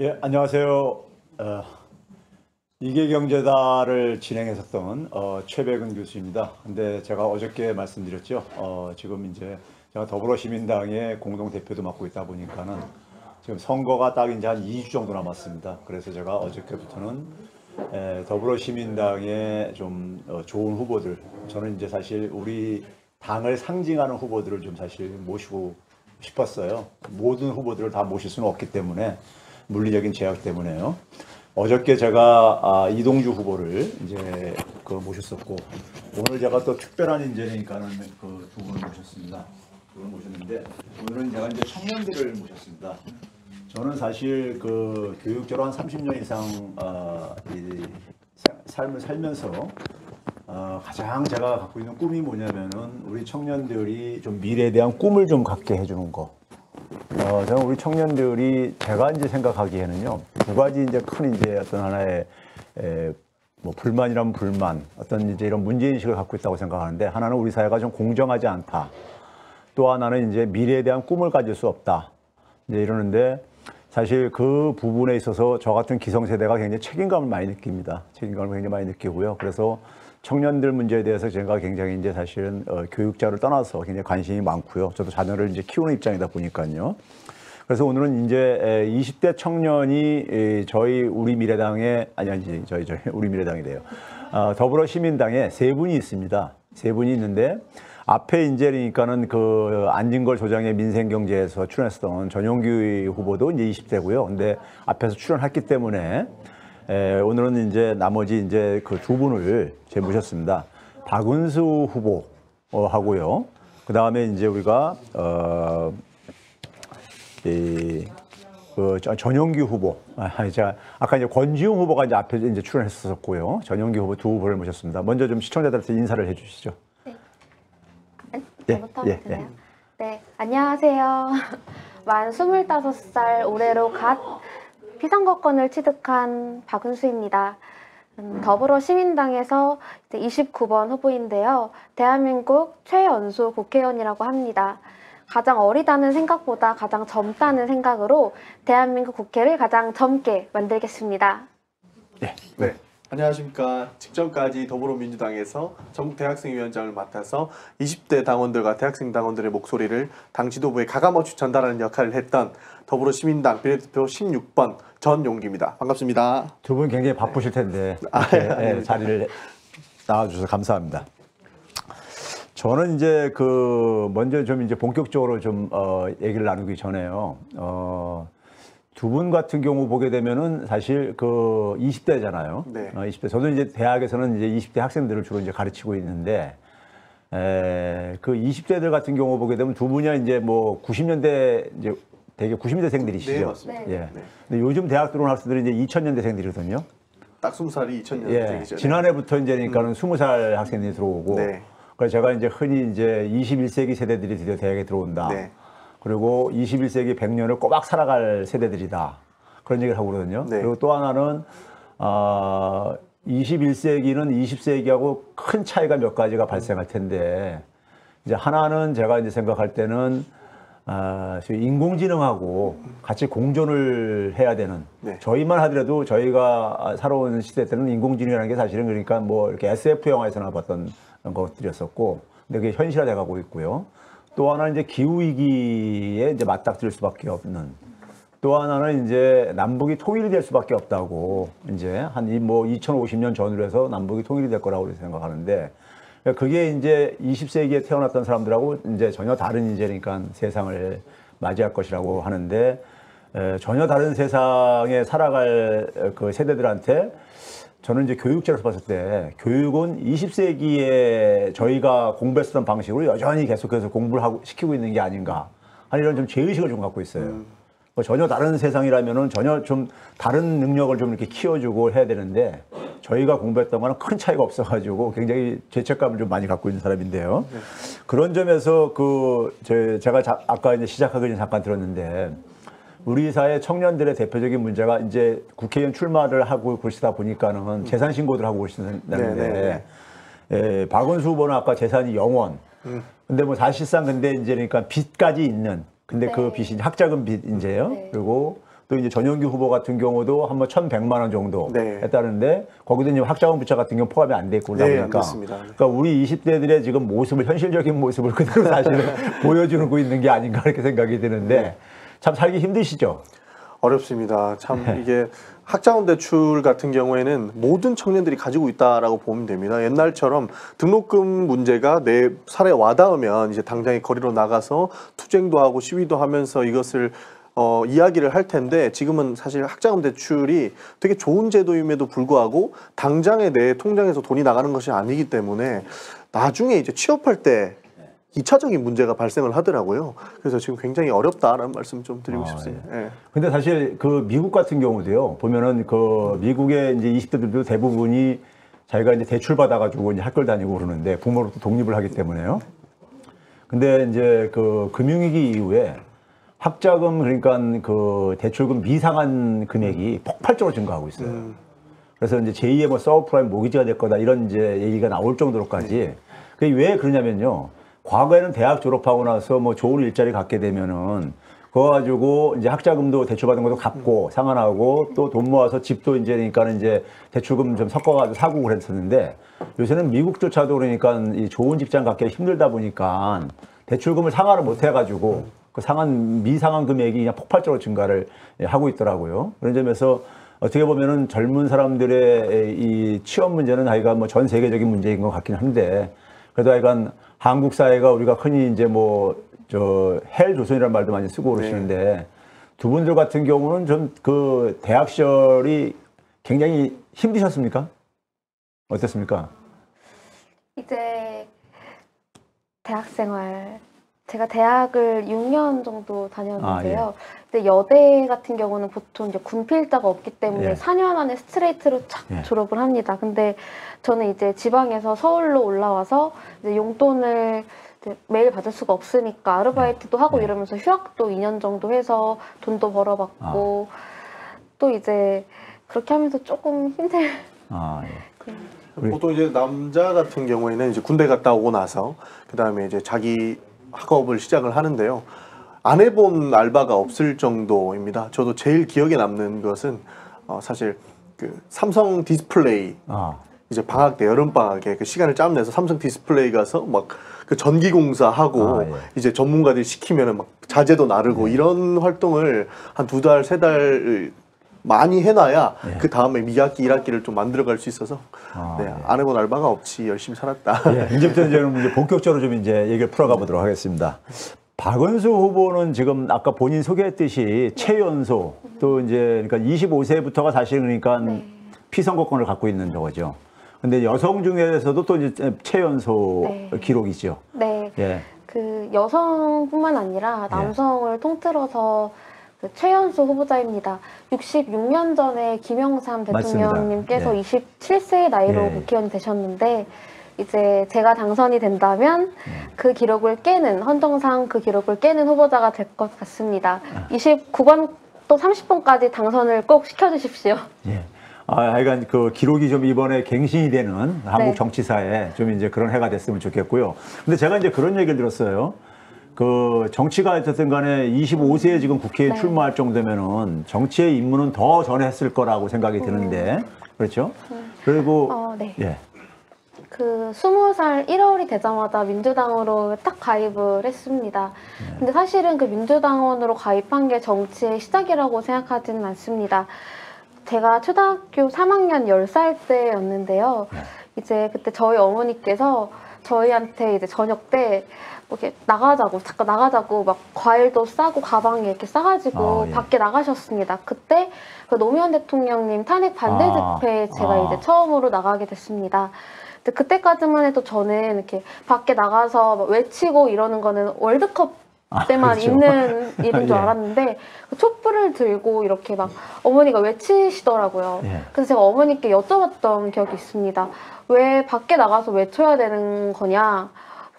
예, 안녕하세요. 어, 이계경제다를 진행했었던 어, 최백은 교수입니다. 근데 제가 어저께 말씀드렸죠. 어, 지금 이제 제가 더불어시민당의 공동 대표도 맡고 있다 보니까는 지금 선거가 딱 이제 한 2주 정도 남았습니다. 그래서 제가 어저께부터는 에, 더불어시민당의 좀 어, 좋은 후보들, 저는 이제 사실 우리 당을 상징하는 후보들을 좀 사실 모시고 싶었어요. 모든 후보들을 다 모실 수는 없기 때문에 물리적인 제약 때문에요. 어저께 제가 아, 이동주 후보를 이제 그 모셨었고 오늘 제가 또 특별한 인재니까는 그 두 분을 모셨습니다. 두 분을 모셨는데 오늘은 제가 이제 청년들을 모셨습니다. 저는 사실 그 교육적으로 한 30년 이상 어, 이 사- 삶을 살면서 어, 가장 제가 갖고 있는 꿈이 뭐냐면은 우리 청년들이 좀 미래에 대한 꿈을 좀 갖게 해주는 거. 어, 저는 우리 청년들이 이제 생각하기에는요 두 가지 이제 큰 이제 어떤 하나의 에, 뭐 불만이라면 불만, 어떤 이제 이런 문제 인식을 갖고 있다고 생각하는데 하나는 우리 사회가 좀 공정하지 않다. 또 하나는 이제 미래에 대한 꿈을 가질 수 없다. 이제 이러는데 사실 그 부분에 있어서 저 같은 기성세대가 굉장히 책임감을 많이 느낍니다. 책임감을 굉장히 많이 느끼고요. 그래서 청년들 문제에 대해서 제가 굉장히 이제 사실은 어, 교육자를 떠나서 굉장히 관심이 많고요. 저도 자녀를 이제 키우는 입장이다 보니까요. 그래서 오늘은 이제 에, 20대 청년이 에, 저희 우리 미래당에 아니 아니 저희 저희 우리 미래당이래요. 어, 더불어 시민당에 세 분이 있습니다. 세 분이 있는데 앞에 이제 그러니까는 그 안진걸 조장의 민생경제에서 출연했던 전용기 후보도 이제 20대고요. 근데 앞에서 출연했기 때문에 에, 오늘은 이제 나머지 이제 그 두 분을 제 모셨습니다. 박은수 후보 어, 하고요. 그 다음에 이제 우리가 어, 이, 그 저- 전용기 후보, 아, 자, 아까 이제 권지웅 후보가 이제 앞에 이제 출연했었고요. 전용기 후보 두 후보를 모셨습니다. 먼저 좀 시청자들한테 인사를 해주시죠. 예, 저부터 예, 되나요? 네, 안녕하세요. 만 25살 올해로 갓 피선거권을 취득한 박은수입니다. 음, 더불어 시민당에서 이제 29번 후보인데요. 대한민국 최연소 국회의원이라고 합니다. 가장 어리다는 생각보다 가장 젊다는 생각으로 대한민국 국회를 가장 젊게 만들겠습니다. 예, 네. 안녕하십니까. 직전까지 더불어민주당에서 전국 대학생위원장을 맡아서 20대 당원들과 대학생 당원들의 목소리를 당 지도부에 가감없이 전달하는 역할을 했던 더불어시민당 비례대표 16번 전용기입니다. 반갑습니다. 두 분 굉장히 바쁘실 텐데 아, 예, 예, 아닙니다. 자리를 나와주셔서 감사합니다. 저는 이제 그 먼저 좀 이제 본격적으로 좀 어, 얘기를 나누기 전에요. 어, 두 분 같은 경우 보게 되면은 사실 그 20대잖아요. 네. 어, 20대. 저도 이제 대학에서는 이제 20대 학생들을 주로 이제 가르치고 있는데 에, 그 20대들 같은 경우 보게 되면 두 분이 이제 뭐 90년대 이제 되게 90년대생들이시죠. 네, 맞습니다. 예. 네. 근데 요즘 대학 들어온 학생들은 이제 2000년대생들이거든요. 딱 20살이 2000년생이죠. 예. 지난해부터 이제니까는 20살 학생들이 들어오고. 네. 그래서 제가 이제 흔히 이제 21세기 세대들이 드디어 대학에 들어온다. 네. 그리고 21세기 100년을 꼬박 살아갈 세대들이다. 그런 얘기를 하고 그러거든요. 네. 그리고 또 하나는 어, 21세기는 20세기하고 큰 차이가 몇 가지가 발생할 텐데 이제 하나는 제가 이제 생각할 때는 아, 저희 인공지능하고 같이 공존을 해야 되는 네. 저희만 하더라도 저희가 살아온 시대 때는 인공지능이라는 게 사실은 그러니까 뭐 이렇게 SF 영화에서나 봤던 것들이었었고 근데 그게 현실화돼 가고 있고요. 또 하나는 이제 기후 위기에 이제 맞닥뜨릴 수밖에 없는 또 하나는 이제 남북이 통일이 될 수밖에 없다고 이제 한 뭐 2050년 전후로 해서 남북이 통일이 될 거라고 생각하는데 그게 이제 20세기에 태어났던 사람들하고 이제 전혀 다른 이제 그러니까 세상을 맞이할 것이라고 하는데 에, 전혀 다른 세상에 살아갈 그 세대들한테 저는 이제 교육제로서 봤을 때 교육은 20세기에 저희가 공부했었던 방식으로 여전히 계속해서 공부를 하고 시키고 있는 게 아닌가 하는 이런 좀 죄의식을 좀 갖고 있어요. 뭐 전혀 다른 세상이라면은 전혀 좀 다른 능력을 좀 이렇게 키워주고 해야 되는데 저희가 공부했던 거는 큰 차이가 없어가지고 굉장히 죄책감을 좀 많이 갖고 있는 사람인데요. 그런 점에서 그 제- 제가 자- 아까 이제 시작하기 전에 잠깐 들었는데 우리 사회 청년들의 대표적인 문제가 이제 국회의원 출마를 하고 그러시다 보니까는 재산 신고들 하고 네, 네, 그러시는데 예, 박원수 후보는 아까 재산이 영원. 근데 뭐 사실상 근데 이제 그러니까 빚까지 있는 근데 그 네. 빚이 학자금 빚 이제요. 네. 그리고 또또 이제 전용기 후보 같은 경우도 한번 1,100만 원 정도 네. 했다는데 거기도 이제 확자금 부채 같은 경우 포함이 안 돼 있고 그러다 네, 안 보니까. 그러니까 우리 20대들의 지금 모습을 현실적인 모습을 그대로 사실은 보여주고 있는 게 아닌가 이렇게 생각이 드는데 참 살기 힘드시죠? 어렵습니다. 참 네. 이게 학자금 대출 같은 경우에는 모든 청년들이 가지고 있다라고 보면 됩니다. 옛날처럼 등록금 문제가 내 살에 와닿으면 이제 당장에 거리로 나가서 투쟁도 하고 시위도 하면서 이것을 어, 이야기를 할 텐데 지금은 사실 학자금 대출이 되게 좋은 제도임에도 불구하고 당장에 내 통장에서 돈이 나가는 것이 아니기 때문에 나중에 이제 취업할 때 이차적인 문제가 발생을 하더라고요. 그래서 지금 굉장히 어렵다라는 말씀 좀 드리고 아, 싶습니다. 예. 근데 사실 그 미국 같은 경우도요 보면은 그 미국의 이제 20대들도 대부분이 자기가 이제 대출 받아가지고 이제 학교를 다니고 그러는데 부모로부터 독립을 하기 때문에요. 근데 이제 그 금융위기 이후에 학자금 그러니까 그 대출금 미상한 금액이 폭발적으로 증가하고 있어요. 음. 그래서 이제 제2의 뭐 서브프라임 모기지가 될 거다 이런 이제 얘기가 나올 정도로까지 그게 왜 그러냐면요. 과거에는 대학 졸업하고 나서 뭐 좋은 일자리 갖게 되면은 그거 가지고 이제 학자금도 대출받은 것도 갚고 상환하고 또 돈 모아서 집도 이제 그러니까는 이제 대출금 좀 섞어가지고 사고 그랬었는데 요새는 미국조차도 그러니까 이 좋은 직장 갖기 힘들다 보니까 대출금을 상환을 못 해가지고 그 상한 미상한 금액이 그냥 폭발적으로 증가를 하고 있더라고요. 그런 점에서 어떻게 보면은 젊은 사람들의 이 취업 문제는 아이가 뭐 전 세계적인 문제인 것 같긴 한데 그래도 하여간 한국 사회가 우리가 흔히 이제 뭐 저 헬 조선이라는 말도 많이 쓰고 그러시는데 두 분들 같은 경우는 좀 그 대학 시절이 굉장히 힘드셨습니까? 어땠습니까? 이제 대학 생활 제가 대학을 6년 정도 다녔는데요. 아, 근데 여대 같은 경우는 보통 이제 군필자가 없기 때문에 예. 4년 안에 스트레이트로 착 예. 졸업을 합니다. 근데 저는 이제 지방에서 서울로 올라와서 이제 용돈을 이제 매일 받을 수가 없으니까 아르바이트도 하고 예. 이러면서 휴학도 2년 정도 해서 돈도 벌어봤고 또 이제 그렇게 하면서 조금 힘들 아, 예. 우리- 보통 이제 남자 같은 경우에는 이제 군대 갔다 오고 나서 그 다음에 이제 자기 학업을 시작을 하는데요. 안 해본 알바가 없을 정도입니다. 저도 제일 기억에 남는 것은 어, 사실 그 삼성 디스플레이 아, 이제 방학 때 여름 방학에 그 시간을 짬 내서 삼성 디스플레이 가서 막 그 전기 공사하고 아, 예. 이제 전문가들이 시키면은 막 자재도 나르고 이런 활동을 한 두 달세달 많이 해놔야 예. 그 다음에 2학기 1학기를 좀 만들어갈 수 있어서 아, 네, 예. 안 해본 알바가 없이 열심히 살았다. 예, 이제부터 이제 본격적으로 좀 이제 얘기를 풀어가 보도록 하겠습니다. 박은수 후보는 지금 아까 본인 소개했듯이 최연소 또 이제 그러니까 25세부터가 사실 그러니까 네. 피선거권을 갖고 있는 저거죠. 근데 여성 중에서도 또 이제 최연소 네. 기록이죠. 네. 예. 그 여성뿐만 아니라 예. 남성을 통틀어서 그 최연소 후보자입니다. 66년 전에 김영삼. 대통령님께서 예. 27세의 나이로 예. 국회의원이 되셨는데 이제 제가 당선이 된다면 예. 그 기록을 깨는 헌정상 그 기록을 깨는 후보자가 될 것 같습니다. 아. 29번 또 30번까지 당선을 꼭 시켜주십시오. 예. 아, 하여간 그 기록이 좀 이번에 갱신이 되는 한국 네. 정치사에 좀 이제 그런 해가 됐으면 좋겠고요. 근데 제가 이제 그런 얘기를 들었어요. 그 정치가 어쨌든 간에 25세에 지금 국회에 네. 출마할 정도면은 정치의 입문은 더 전에 했을 거라고 생각이 드는데. 그렇죠? 그리고 어, 네. 예. 그 20살 1월이 되자마자 민주당으로 딱 가입을 했습니다. 근데 사실은 그 민주당원으로 가입한 게 정치의 시작이라고 생각하지는 않습니다. 제가 초등학교 3학년 10살 때였는데요. 이제 그때 저희 어머니께서 저희한테 이제 저녁 때뭐 이렇게 나가자고 잠깐 나가자고 막 과일도 싸고 가방에 이렇게 싸가지고 아, 예. 밖에 나가셨습니다. 그때 그 노무현 대통령님 탄핵 반대 아, 집회에 제가 아. 이제 처음으로 나가게 됐습니다. 근데 그때까지만 해도 저는 이렇게 밖에 나가서 막 외치고 이러는 거는 월드컵 아, 때만 그렇죠. 있는 일인 줄 예. 알았는데 그 촛불을 들고 이렇게 막 어머니가 외치시더라고요. 예. 그래서 제가 어머니께 여쭤봤던 기억이 있습니다. 왜 밖에 나가서 외쳐야 되는 거냐?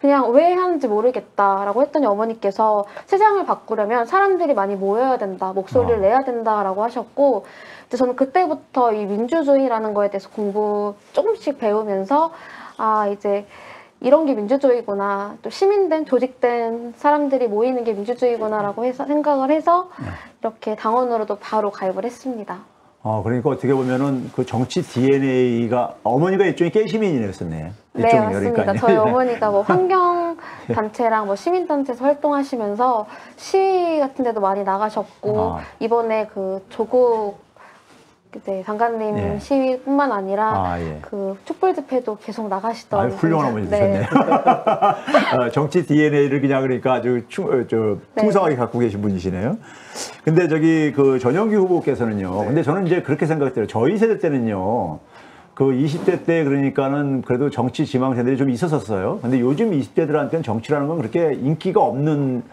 그냥 왜 하는지 모르겠다라고 했더니 어머니께서 세상을 바꾸려면 사람들이 많이 모여야 된다, 목소리를 어. 내야 된다라고 하셨고, 저는 그때부터 이 민주주의라는 거에 대해서 공부 조금씩 배우면서 아 이제 이런 게 민주주의구나 또 시민된 조직된 사람들이 모이는 게 민주주의구나라고 해서 생각을 해서 네. 이렇게 당원으로도 바로 가입을 했습니다. 어, 그러니까 어떻게 보면은 그 정치 DNA가 어머니가 일종의 깨시민이었었네. 네, 맞습니다. 저희 어머니가 뭐 환경 단체랑 뭐 시민 단체에서 활동하시면서 시위 같은 데도 많이 나가셨고 아. 이번에 그 조국 그때 장관님 예. 시위뿐만 아니라 아, 예. 그 촛불 집회도 계속 아, 나가시더라고요. 훌륭한 어머니 네. 되셨네요. 어, 정치 DNA를 그냥 그러니까 아주 충, 어, 저, 네. 풍성하게 갖고 계신 분이시네요. 근데 저기 그 전영기 후보께서는요. 네. 근데 저는 이제 그렇게 생각해요. 저희 세대 때는요. 그 20대 때 그러니까는 그래도 정치 지망 세대들이 좀 있었었어요. 근데 요즘 20대들한테는 정치라는 건 그렇게 인기가 없는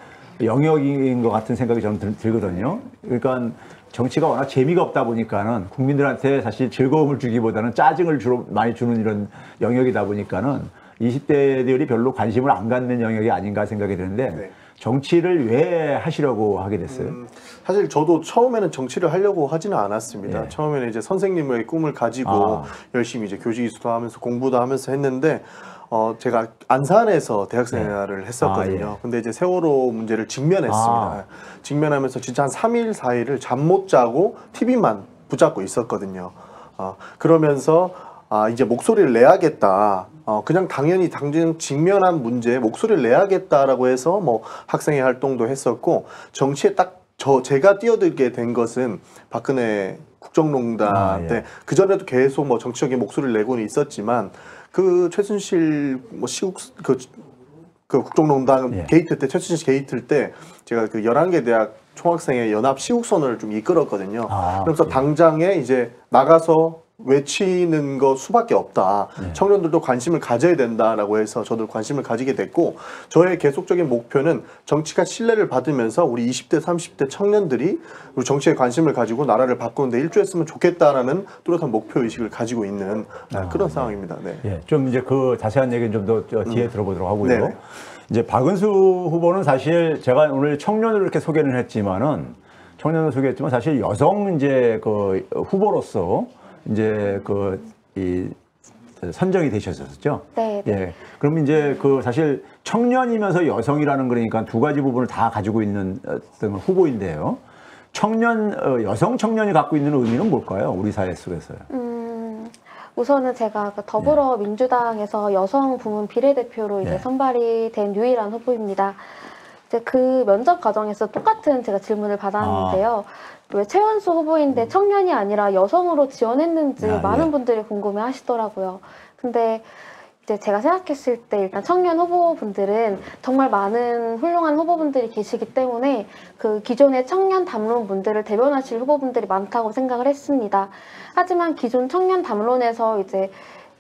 영역인 것 같은 생각이 저는 들, 들거든요. 그러니까 정치가 워낙 재미가 없다 보니까는 국민들한테 사실 즐거움을 주기보다는 짜증을 주로 많이 주는 이런 영역이다 보니까는 20대들이 별로 관심을 안 갖는 영역이 아닌가 생각이 드는데 네. 정치를 왜 하시려고 하게 됐어요? 음, 사실 저도 처음에는 정치를 하려고 하지는 않았습니다. 예. 처음에는 이제 선생님의 꿈을 가지고 아. 열심히 이제 교직 이수도 하면서 공부도 하면서 했는데 어 제가 안산에서 대학 생활을 했었거든요. 아, 예. 근데 이제 세월호 문제를 직면했습니다. 아. 직면하면서 진짜 한 3일 4일을 잠 못 자고 TV만 붙잡고 있었거든요. 어, 그러면서 아 이제 목소리를 내야겠다. 어 그냥 당연히 당장 직면한 문제에 목소리를 내야겠다라고 해서 뭐 학생회 활동도 했었고 정치에 딱 저 제가 뛰어들게 된 것은 박근혜 국정농단 아, 예. 때 그 전에도 계속 뭐 정치적인 목소리를 내고는 있었지만 그 최순실 뭐 시국 그, 그 국정농단 예. 게이트 때 최순실 게이트 때 제가 그 11개 대학 총학생회 연합 시국선언을 좀 이끌었거든요. 아, 그러면서 예. 당장에 이제 나가서 외치는 거 수밖에 없다. 네. 청년들도 관심을 가져야 된다라고 해서 저도 관심을 가지게 됐고 저의 계속적인 목표는 정치가 신뢰를 받으면서 우리 20대, 30대 청년들이 우리 정치에 관심을 가지고 나라를 바꾸는데 일조했으면 좋겠다라는 뚜렷한 목표 의식을 가지고 있는 아, 그런 상황입니다. 네. 예, 좀 이제 그 자세한 얘기는 좀 더 뒤에 들어보도록 하고요. 음. 네네. 이제 박은수 후보는 사실 제가 오늘 청년을 이렇게 소개를 했지만은 청년을 소개했지만 사실 여성 이제 그 후보로서 이제 그이 선정이 되셨었죠. 네, 네. 예. 그럼 이제 그 사실 청년이면서 여성이라는 거니까 두 가지 부분을 다 가지고 있는 어떤 후보인데요. 청년 어, 여성 청년이 갖고 있는 의미는 뭘까요? 우리 사회 속에서요. 음, 우선은 제가 그 더불어민주당에서 여성 부문 비례대표로 이제 네. 선발이 된 유일한 후보입니다. 이제 그 면접 과정에서 똑같은 제가 질문을 받았는데요. 아. 왜 최원수 후보인데 청년이 아니라 여성으로 지원했는지 아, 많은 예. 분들이 궁금해 하시더라고요. 근데 이제 제가 생각했을 때 일단 청년 후보분들은 정말 많은 훌륭한 후보분들이 계시기 때문에 그 기존의 청년 담론분들을 대변하실 후보분들이 많다고 생각을 했습니다. 하지만 기존 청년 담론에서 이제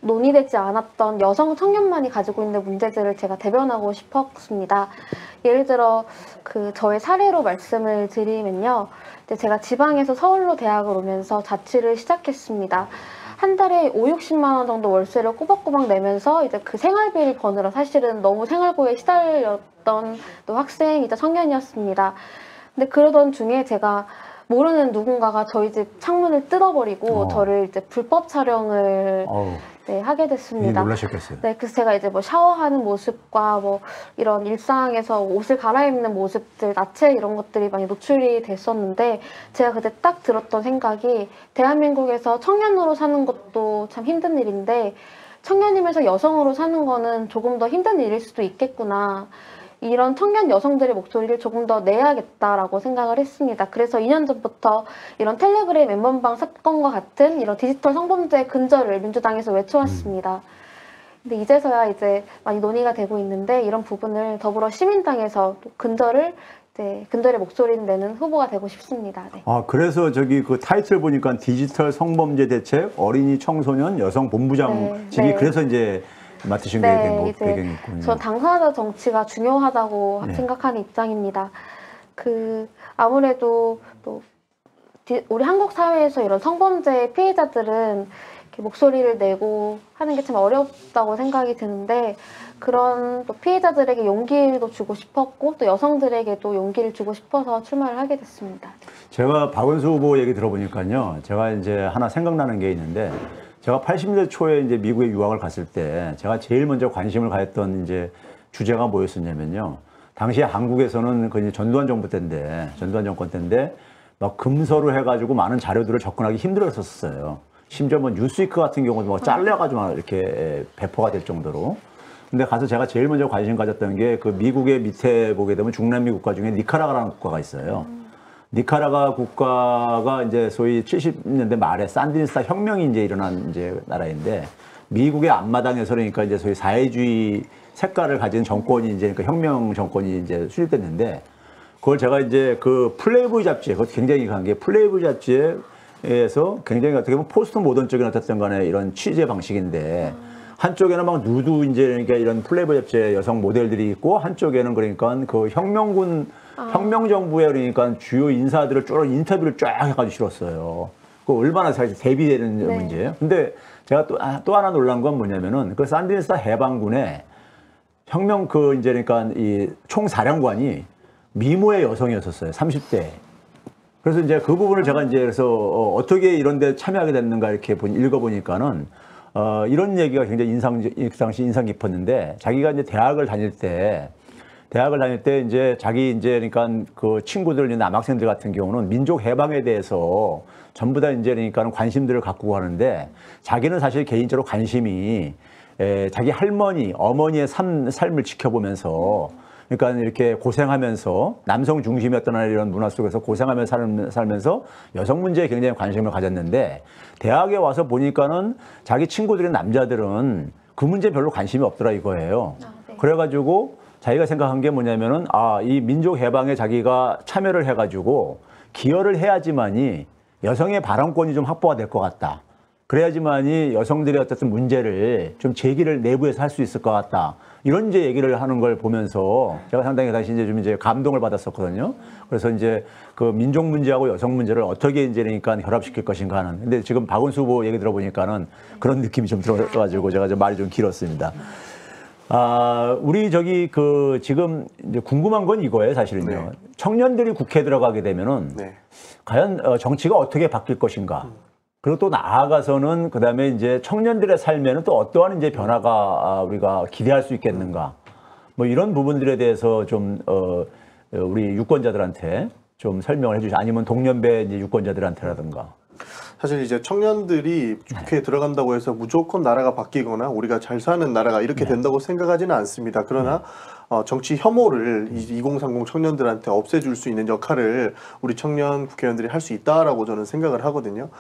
논의되지 않았던 여성 청년만이 가지고 있는 문제들을 제가 대변하고 싶었습니다. 예를 들어 그 저의 사례로 말씀을 드리면요. 이제 제가 지방에서 서울로 대학을 오면서 자취를 시작했습니다. 한 달에 5, 60만 원 정도 월세를 꼬박꼬박 내면서 이제 그 생활비를 버느라 사실은 너무 생활고에 시달렸던 또 학생이자 청년이었습니다. 근데 그러던 중에 제가 모르는 누군가가 저희 집 창문을 뜯어버리고 어. 저를 이제 불법 촬영을 어우, 네, 하게 됐습니다. 놀라셨겠어요. 네, 그래서 제가 이제 뭐 샤워하는 모습과 뭐 이런 일상에서 옷을 갈아입는 모습들, 나체 이런 것들이 많이 노출이 됐었는데 제가 그때 딱 들었던 생각이 대한민국에서 청년으로 사는 것도 참 힘든 일인데 청년이면서 여성으로 사는 거는 조금 더 힘든 일일 수도 있겠구나. 이런 청년 여성들의 목소리를 조금 더 내야겠다라고 생각을 했습니다. 그래서 2년 전부터 이런 텔레그램 멤버방 사건과 같은 이런 디지털 성범죄 근절을 민주당에서 외쳐왔습니다. 근데 이제서야 이제 많이 논의가 되고 있는데 이런 부분을 더불어 시민당에서 또 근절을 이제 근절의 목소리를 내는 후보가 되고 싶습니다. 네. 아, 그래서 저기 그 타이틀 보니까 디지털 성범죄 대책 어린이 청소년 여성 본부장직이 네, 네. 그래서 이제 맡으신 거, 이제 배경이 있군요. 전 당사자 정치가 중요하다고 네. 생각하는 입장입니다. 그 아무래도 또 디- 우리 한국 사회에서 이런 성범죄 피해자들은 이렇게 목소리를 내고 하는 게 참 어렵다고 생각이 드는데 그런 또 피해자들에게 용기도 주고 싶었고 또 여성들에게도 용기를 주고 싶어서 출마를 하게 됐습니다. 제가 박원수 후보 얘기 들어보니까요. 제가 이제 하나 생각나는 게 있는데 제가 80년대 초에 이제 미국에 유학을 갔을 때 제가 제일 먼저 관심을 가했던 이제 주제가 뭐였었냐면요. 당시에 한국에서는 그 이제 전두환 정부 때인데 전두환 정권 때인데 막 금서로 해가지고 많은 자료들을 접근하기 힘들었었어요. 심지어 뭐 뉴스위크 같은 경우도 뭐 잘려가지고 막 이렇게 배포가 될 정도로. 근데 가서 제가 제일 먼저 관심 가졌던 게 그 미국의 밑에 보게 되면 중남미 국가 중에 니카라과라는 국가가 있어요. 니카라과 국가가 이제 소위 70년대 말에 산디니스타 혁명이 이제 일어난 이제 나라인데 미국의 앞마당에서 그러니까 이제 소위 사회주의 색깔을 가진 정권이 이제 그러니까 혁명 정권이 이제 수립됐는데 그걸 제가 이제 그 플레이보이 잡지에 그것도 굉장히 강한 게 플레이보이 잡지에서 굉장히 어떻게 보면 포스트 모던적인 어쨌든 간에 이런 취재 방식인데 한쪽에는 막 누드 이제 그러니까 이런 플레이보이 잡지의 여성 모델들이 있고 한쪽에는 그러니까 그 혁명군 혁명 정부의 그러니까 주요 인사들을 쭉 인터뷰를 쫙 해가지고 실었어요. 그 얼마나 사실 대비되는 네. 문제예요. 근데 제가 또, 아, 또 하나 놀란 건 뭐냐면은 그 산디니스타 해방군에 혁명 그 이제 그러니까 이 총사령관이 미모의 여성이었었어요. 30대. 그래서 이제 그 부분을 제가 이제 그래서 어, 어떻게 이런 데 참여하게 됐는가 이렇게 보- 읽어보니까는 어, 이런 얘기가 굉장히 인상, 이 당시 인상 깊었는데 자기가 이제 대학을 다닐 때 대학을 다닐 때 이제 자기 이제 그러니까 그 친구들 이제 남학생들 같은 경우는 민족 해방에 대해서 전부 다 이제 그러니까 관심들을 갖고 하는데 자기는 사실 개인적으로 관심이 에, 자기 할머니, 어머니의 삶, 삶을 지켜보면서 그러니까 이렇게 고생하면서 남성 중심이었던 이런 문화 속에서 고생하면서 살- 살면서 여성 문제에 굉장히 관심을 가졌는데 대학에 와서 보니까는 자기 친구들의 남자들은 그 문제 별로 관심이 없더라 이거예요. 아, 네. 그래가지고 자기가 생각한 게 뭐냐면은 아 이 민족 해방에 자기가 참여를 해가지고 기여를 해야지만이 여성의 발언권이 좀 확보가 될 것 같다. 그래야지만이 여성들의 어쨌든 문제를 좀 제기를 내부에서 할 수 있을 것 같다. 이런 이제 얘기를 하는 걸 보면서 제가 상당히 다시 이제 좀 이제 감동을 받았었거든요. 그래서 이제 그 민족 문제하고 여성 문제를 어떻게 이제 그러니까 결합시킬 것인가 하는. 근데 지금 박원수 후보 얘기 들어보니까는 그런 느낌이 좀 들어가지고 제가 좀 말이 좀 길었습니다. 아, 우리 저기 그 지금 이제 궁금한 건 이거예요, 사실은요. 네. 청년들이 국회에 들어가게 되면은 네. 과연 어, 정치가 어떻게 바뀔 것인가. 그리고 또 나아가서는 그다음에 이제 청년들의 삶에는 또 어떠한 이제 변화가 아, 우리가 기대할 수 있겠는가. 뭐 이런 부분들에 대해서 좀 어, 어, 우리 유권자들한테 좀 설명을 해주시 아니면 동년배 이제 유권자들한테라든가. 사실 이제 청년들이 국회에 들어간다고 해서 무조건 나라가 바뀌거나 우리가 잘 사는 나라가 이렇게 된다고 생각하지는 않습니다. 그러나 어, 정치 혐오를 이2030 청년들한테 없애줄 수 있는 역할을 우리 청년 국회의원들이 할 수 있다라고 저는 생각을 하거든요.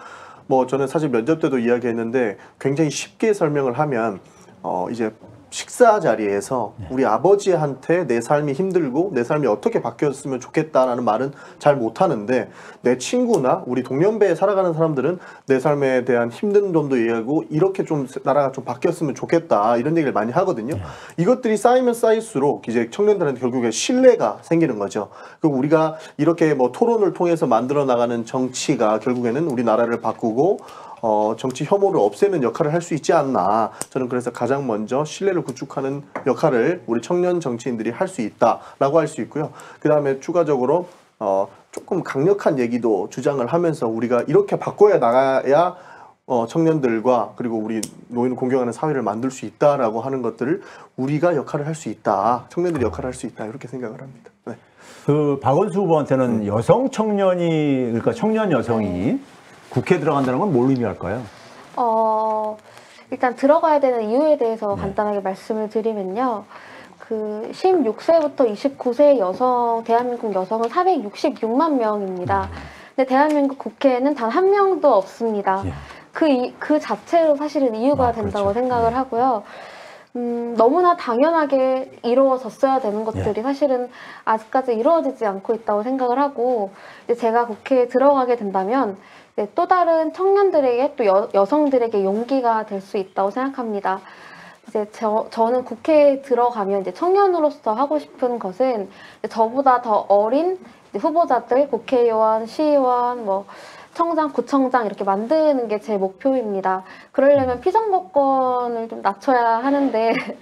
뭐 저는 사실 면접 때도 이야기했는데 굉장히 쉽게 설명을 하면 어, 이제 식사 자리에서 우리 아버지한테 내 삶이 힘들고 내 삶이 어떻게 바뀌었으면 좋겠다라는 말은 잘 못하는데 내 친구나 우리 동년배에 살아가는 사람들은 내 삶에 대한 힘든 점도 얘기하고 이렇게 좀 나라가 좀 바뀌었으면 좋겠다 이런 얘기를 많이 하거든요. 이것들이 쌓이면 쌓일수록 이제 청년들한테 결국에 신뢰가 생기는 거죠. 그리고 우리가 이렇게 뭐 토론을 통해서 만들어 나가는 정치가 결국에는 우리 나라를 바꾸고 어, 정치 혐오를 없애는 역할을 할 수 있지 않나. 저는 그래서 가장 먼저 신뢰를 구축하는 역할을 우리 청년 정치인들이 할 수 있다라고 할 수 있고요. 그 다음에 추가적으로 어, 조금 강력한 얘기도 주장을 하면서 우리가 이렇게 바꿔야 나가야 어, 청년들과 그리고 우리 노인을 공경하는 사회를 만들 수 있다라고 하는 것들을 우리가 역할을 할 수 있다. 청년들이 역할을 할 수 있다. 이렇게 생각을 합니다. 네. 그 박원수 후보한테는 여성 청년이 그러니까 청년 여성이 국회에 들어간다는 건 뭘 의미할까요? 어, 일단 들어가야 되는 이유에 대해서 간단하게 말씀을 드리면요. 그 16세부터 29세 여성, 대한민국 여성은 466만 명입니다. 근데 대한민국 국회에는 단 한 명도 없습니다. 예. 그, 이- 그 자체로 사실은 이유가 아, 된다고 그렇죠. 생각을 하고요. 음, 너무나 당연하게 이루어졌어야 되는 것들이 예. 사실은 아직까지 이루어지지 않고 있다고 생각을 하고, 이제 제가 국회에 들어가게 된다면, 이제 또 다른 청년들에게 또 여, 여성들에게 용기가 될 수 있다고 생각합니다. 이제 저, 저는 국회에 들어가면 이제 청년으로서 하고 싶은 것은 저보다 더 어린 후보자들, 국회의원, 시의원, 뭐 청장, 구청장 이렇게 만드는 게 제 목표입니다. 그러려면 피선거권을 좀 낮춰야 하는데 네,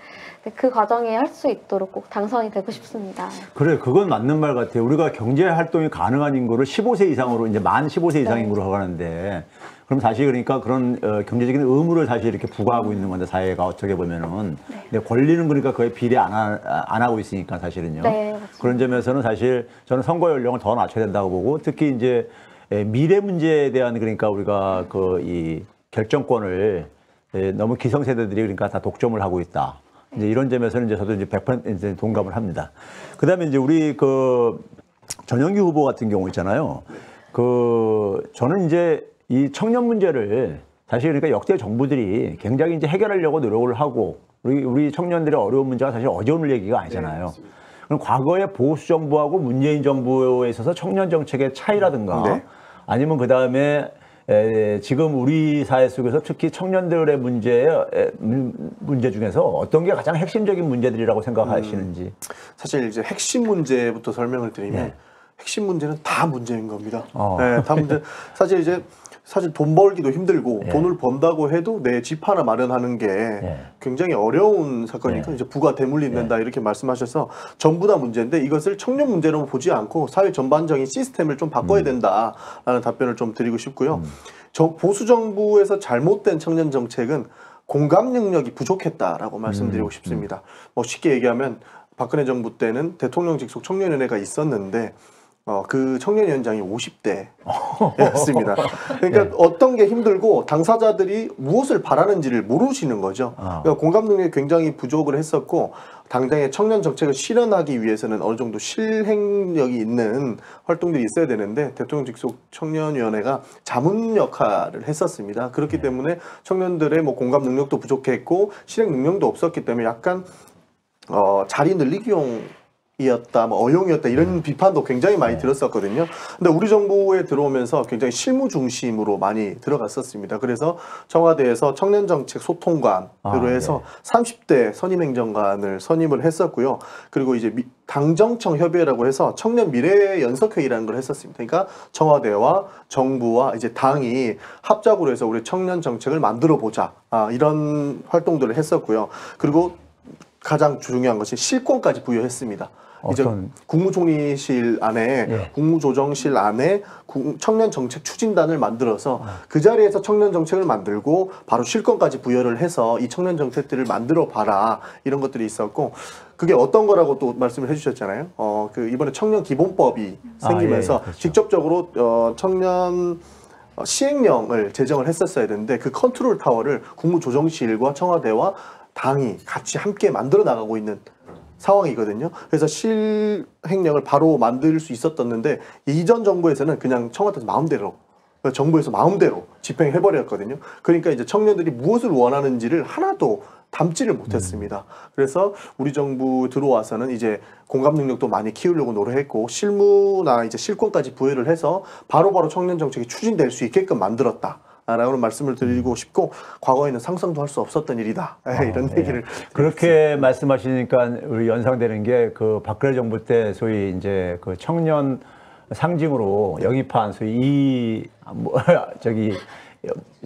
그 과정에 할 수 있도록 꼭 당선이 되고 싶습니다. 그래, 그건 맞는 말 같아요. 우리가 경제 활동이 가능한 인구를 15세 이상으로 이제 만 15세 이상 네. 인구로 하는데 그럼 사실 그러니까 그런 어, 경제적인 의무를 사실 이렇게 부과하고 있는 건데 사회가 어떻게 보면은 근데 권리는 그러니까 거의 비례 안, 하, 안 하고 있으니까 사실은요. 네. 그런 점에서는 사실 저는 선거 연령을 더 낮춰야 된다고 보고 특히 이제 에, 미래 문제에 대한 그러니까 우리가 그 이 결정권을 에, 너무 기성세대들이 그러니까 다 독점을 하고 있다. 이제 이런 점에서는 이제 저도 이제 100% 이제 동감을 합니다. 그 다음에 이제 우리 그 전영기 후보 같은 경우 있잖아요. 그 저는 이제 이 청년 문제를 사실 그러니까 역대 정부들이 굉장히 이제 해결하려고 노력을 하고 우리 우리 청년들의 어려운 문제가 사실 어려운 얘기가 아니잖아요. 그럼 과거에 보수 정부하고 문재인 정부에 있어서 청년 정책의 차이라든가 네. 아니면 그 다음에 지금 우리 사회 속에서 특히 청년들의 문제 에, 문- 문제 중에서 어떤 게 가장 핵심적인 문제들이라고 생각하시는지. 사실 이제 핵심 문제부터 설명을 드리면 네. 핵심 문제는 다 문제인 겁니다. 어. 네, 다 문제. 사실 이제 사실 돈 벌기도 힘들고 예. 돈을 번다고 해도 내 집 하나 마련하는 게 예. 굉장히 어려운 사건이니까 예. 이제 부가 대물림된다 이렇게 말씀하셔서 전부 다 문제인데 이것을 청년 문제로 보지 않고 사회 전반적인 시스템을 좀 음. 바꿔야 된다라는 답변을 좀 드리고 싶고요. 저 보수 정부에서 잘못된 청년 정책은 공감 능력이 부족했다라고 말씀드리고 음. 싶습니다. 뭐 쉽게 얘기하면 박근혜 정부 때는 대통령 직속 청년위원회가 있었는데 어, 그 청년 위원장이 50대였습니다. 그러니까 네. 어떤 게 힘들고 당사자들이 무엇을 바라는지를 모르시는 거죠. 아. 그러니까 공감 능력이 굉장히 부족을 했었고 당장의 청년 정책을 실현하기 위해서는 어느 정도 실행력이 있는 활동들이 있어야 되는데 대통령 직속 청년위원회가 자문 역할을 했었습니다. 그렇기 네. 때문에 청년들의 뭐 공감 능력도 부족했고 실행 능력도 없었기 때문에 약간 어, 자리 늘리기용 이었다, 뭐 어용이었다 이런 비판도 굉장히 많이 들었었거든요. 근데 우리 정부에 들어오면서 굉장히 실무 중심으로 많이 들어갔었습니다. 그래서 청와대에서 청년 정책 소통관으로 아, 해서 30대 선임 행정관을 선임을 했었고요. 그리고 이제 미- 당정청 협의회라고 해서 청년 미래 연석회의라는 걸 했었습니다. 그러니까 청와대와 정부와 이제 당이 합작으로 해서 우리 청년 정책을 만들어 보자 아, 이런 활동들을 했었고요. 그리고 가장 중요한 것이 실권까지 부여했습니다. 이제 어떤- 국무총리실 안에 예. 국무조정실 안에 구- 청년 정책 추진단을 만들어서 그 자리에서 청년 정책을 만들고 바로 실권까지 부여를 해서 이 청년 정책들을 만들어 봐라 이런 것들이 있었고 그게 어떤 거라고 또 말씀을 해주셨잖아요. 어 그 이번에 청년 기본법이 아, 생기면서 예, 예, 그렇죠. 직접적으로 어 청년 어, 시행령을 제정을 했었어야 되는데 그 컨트롤 타워를 국무조정실과 청와대와 당이 같이 함께 만들어 나가고 있는 상황이거든요. 그래서 실행령을 바로 만들 수 있었었는데 이전 정부에서는 그냥 청와대에서 마음대로 정부에서 마음대로 집행해버렸거든요. 그러니까 이제 청년들이 무엇을 원하는지를 하나도 담지를 못했습니다. 그래서 우리 정부 들어와서는 이제 공감 능력도 많이 키우려고 노력했고 실무나 이제 실권까지 부여를 해서 바로바로 청년 정책이 추진될 수 있게끔 만들었다. 라고 말씀을 드리고 싶고 과거에는 상상도 할 수 없었던 일이다. 이런 예. 얘기를 그렇게 말씀하시니까 우리 연상되는 게 그 박근혜 정부 때 소위 이제 그 청년 상징으로 영입한 소위 이 뭐, 저기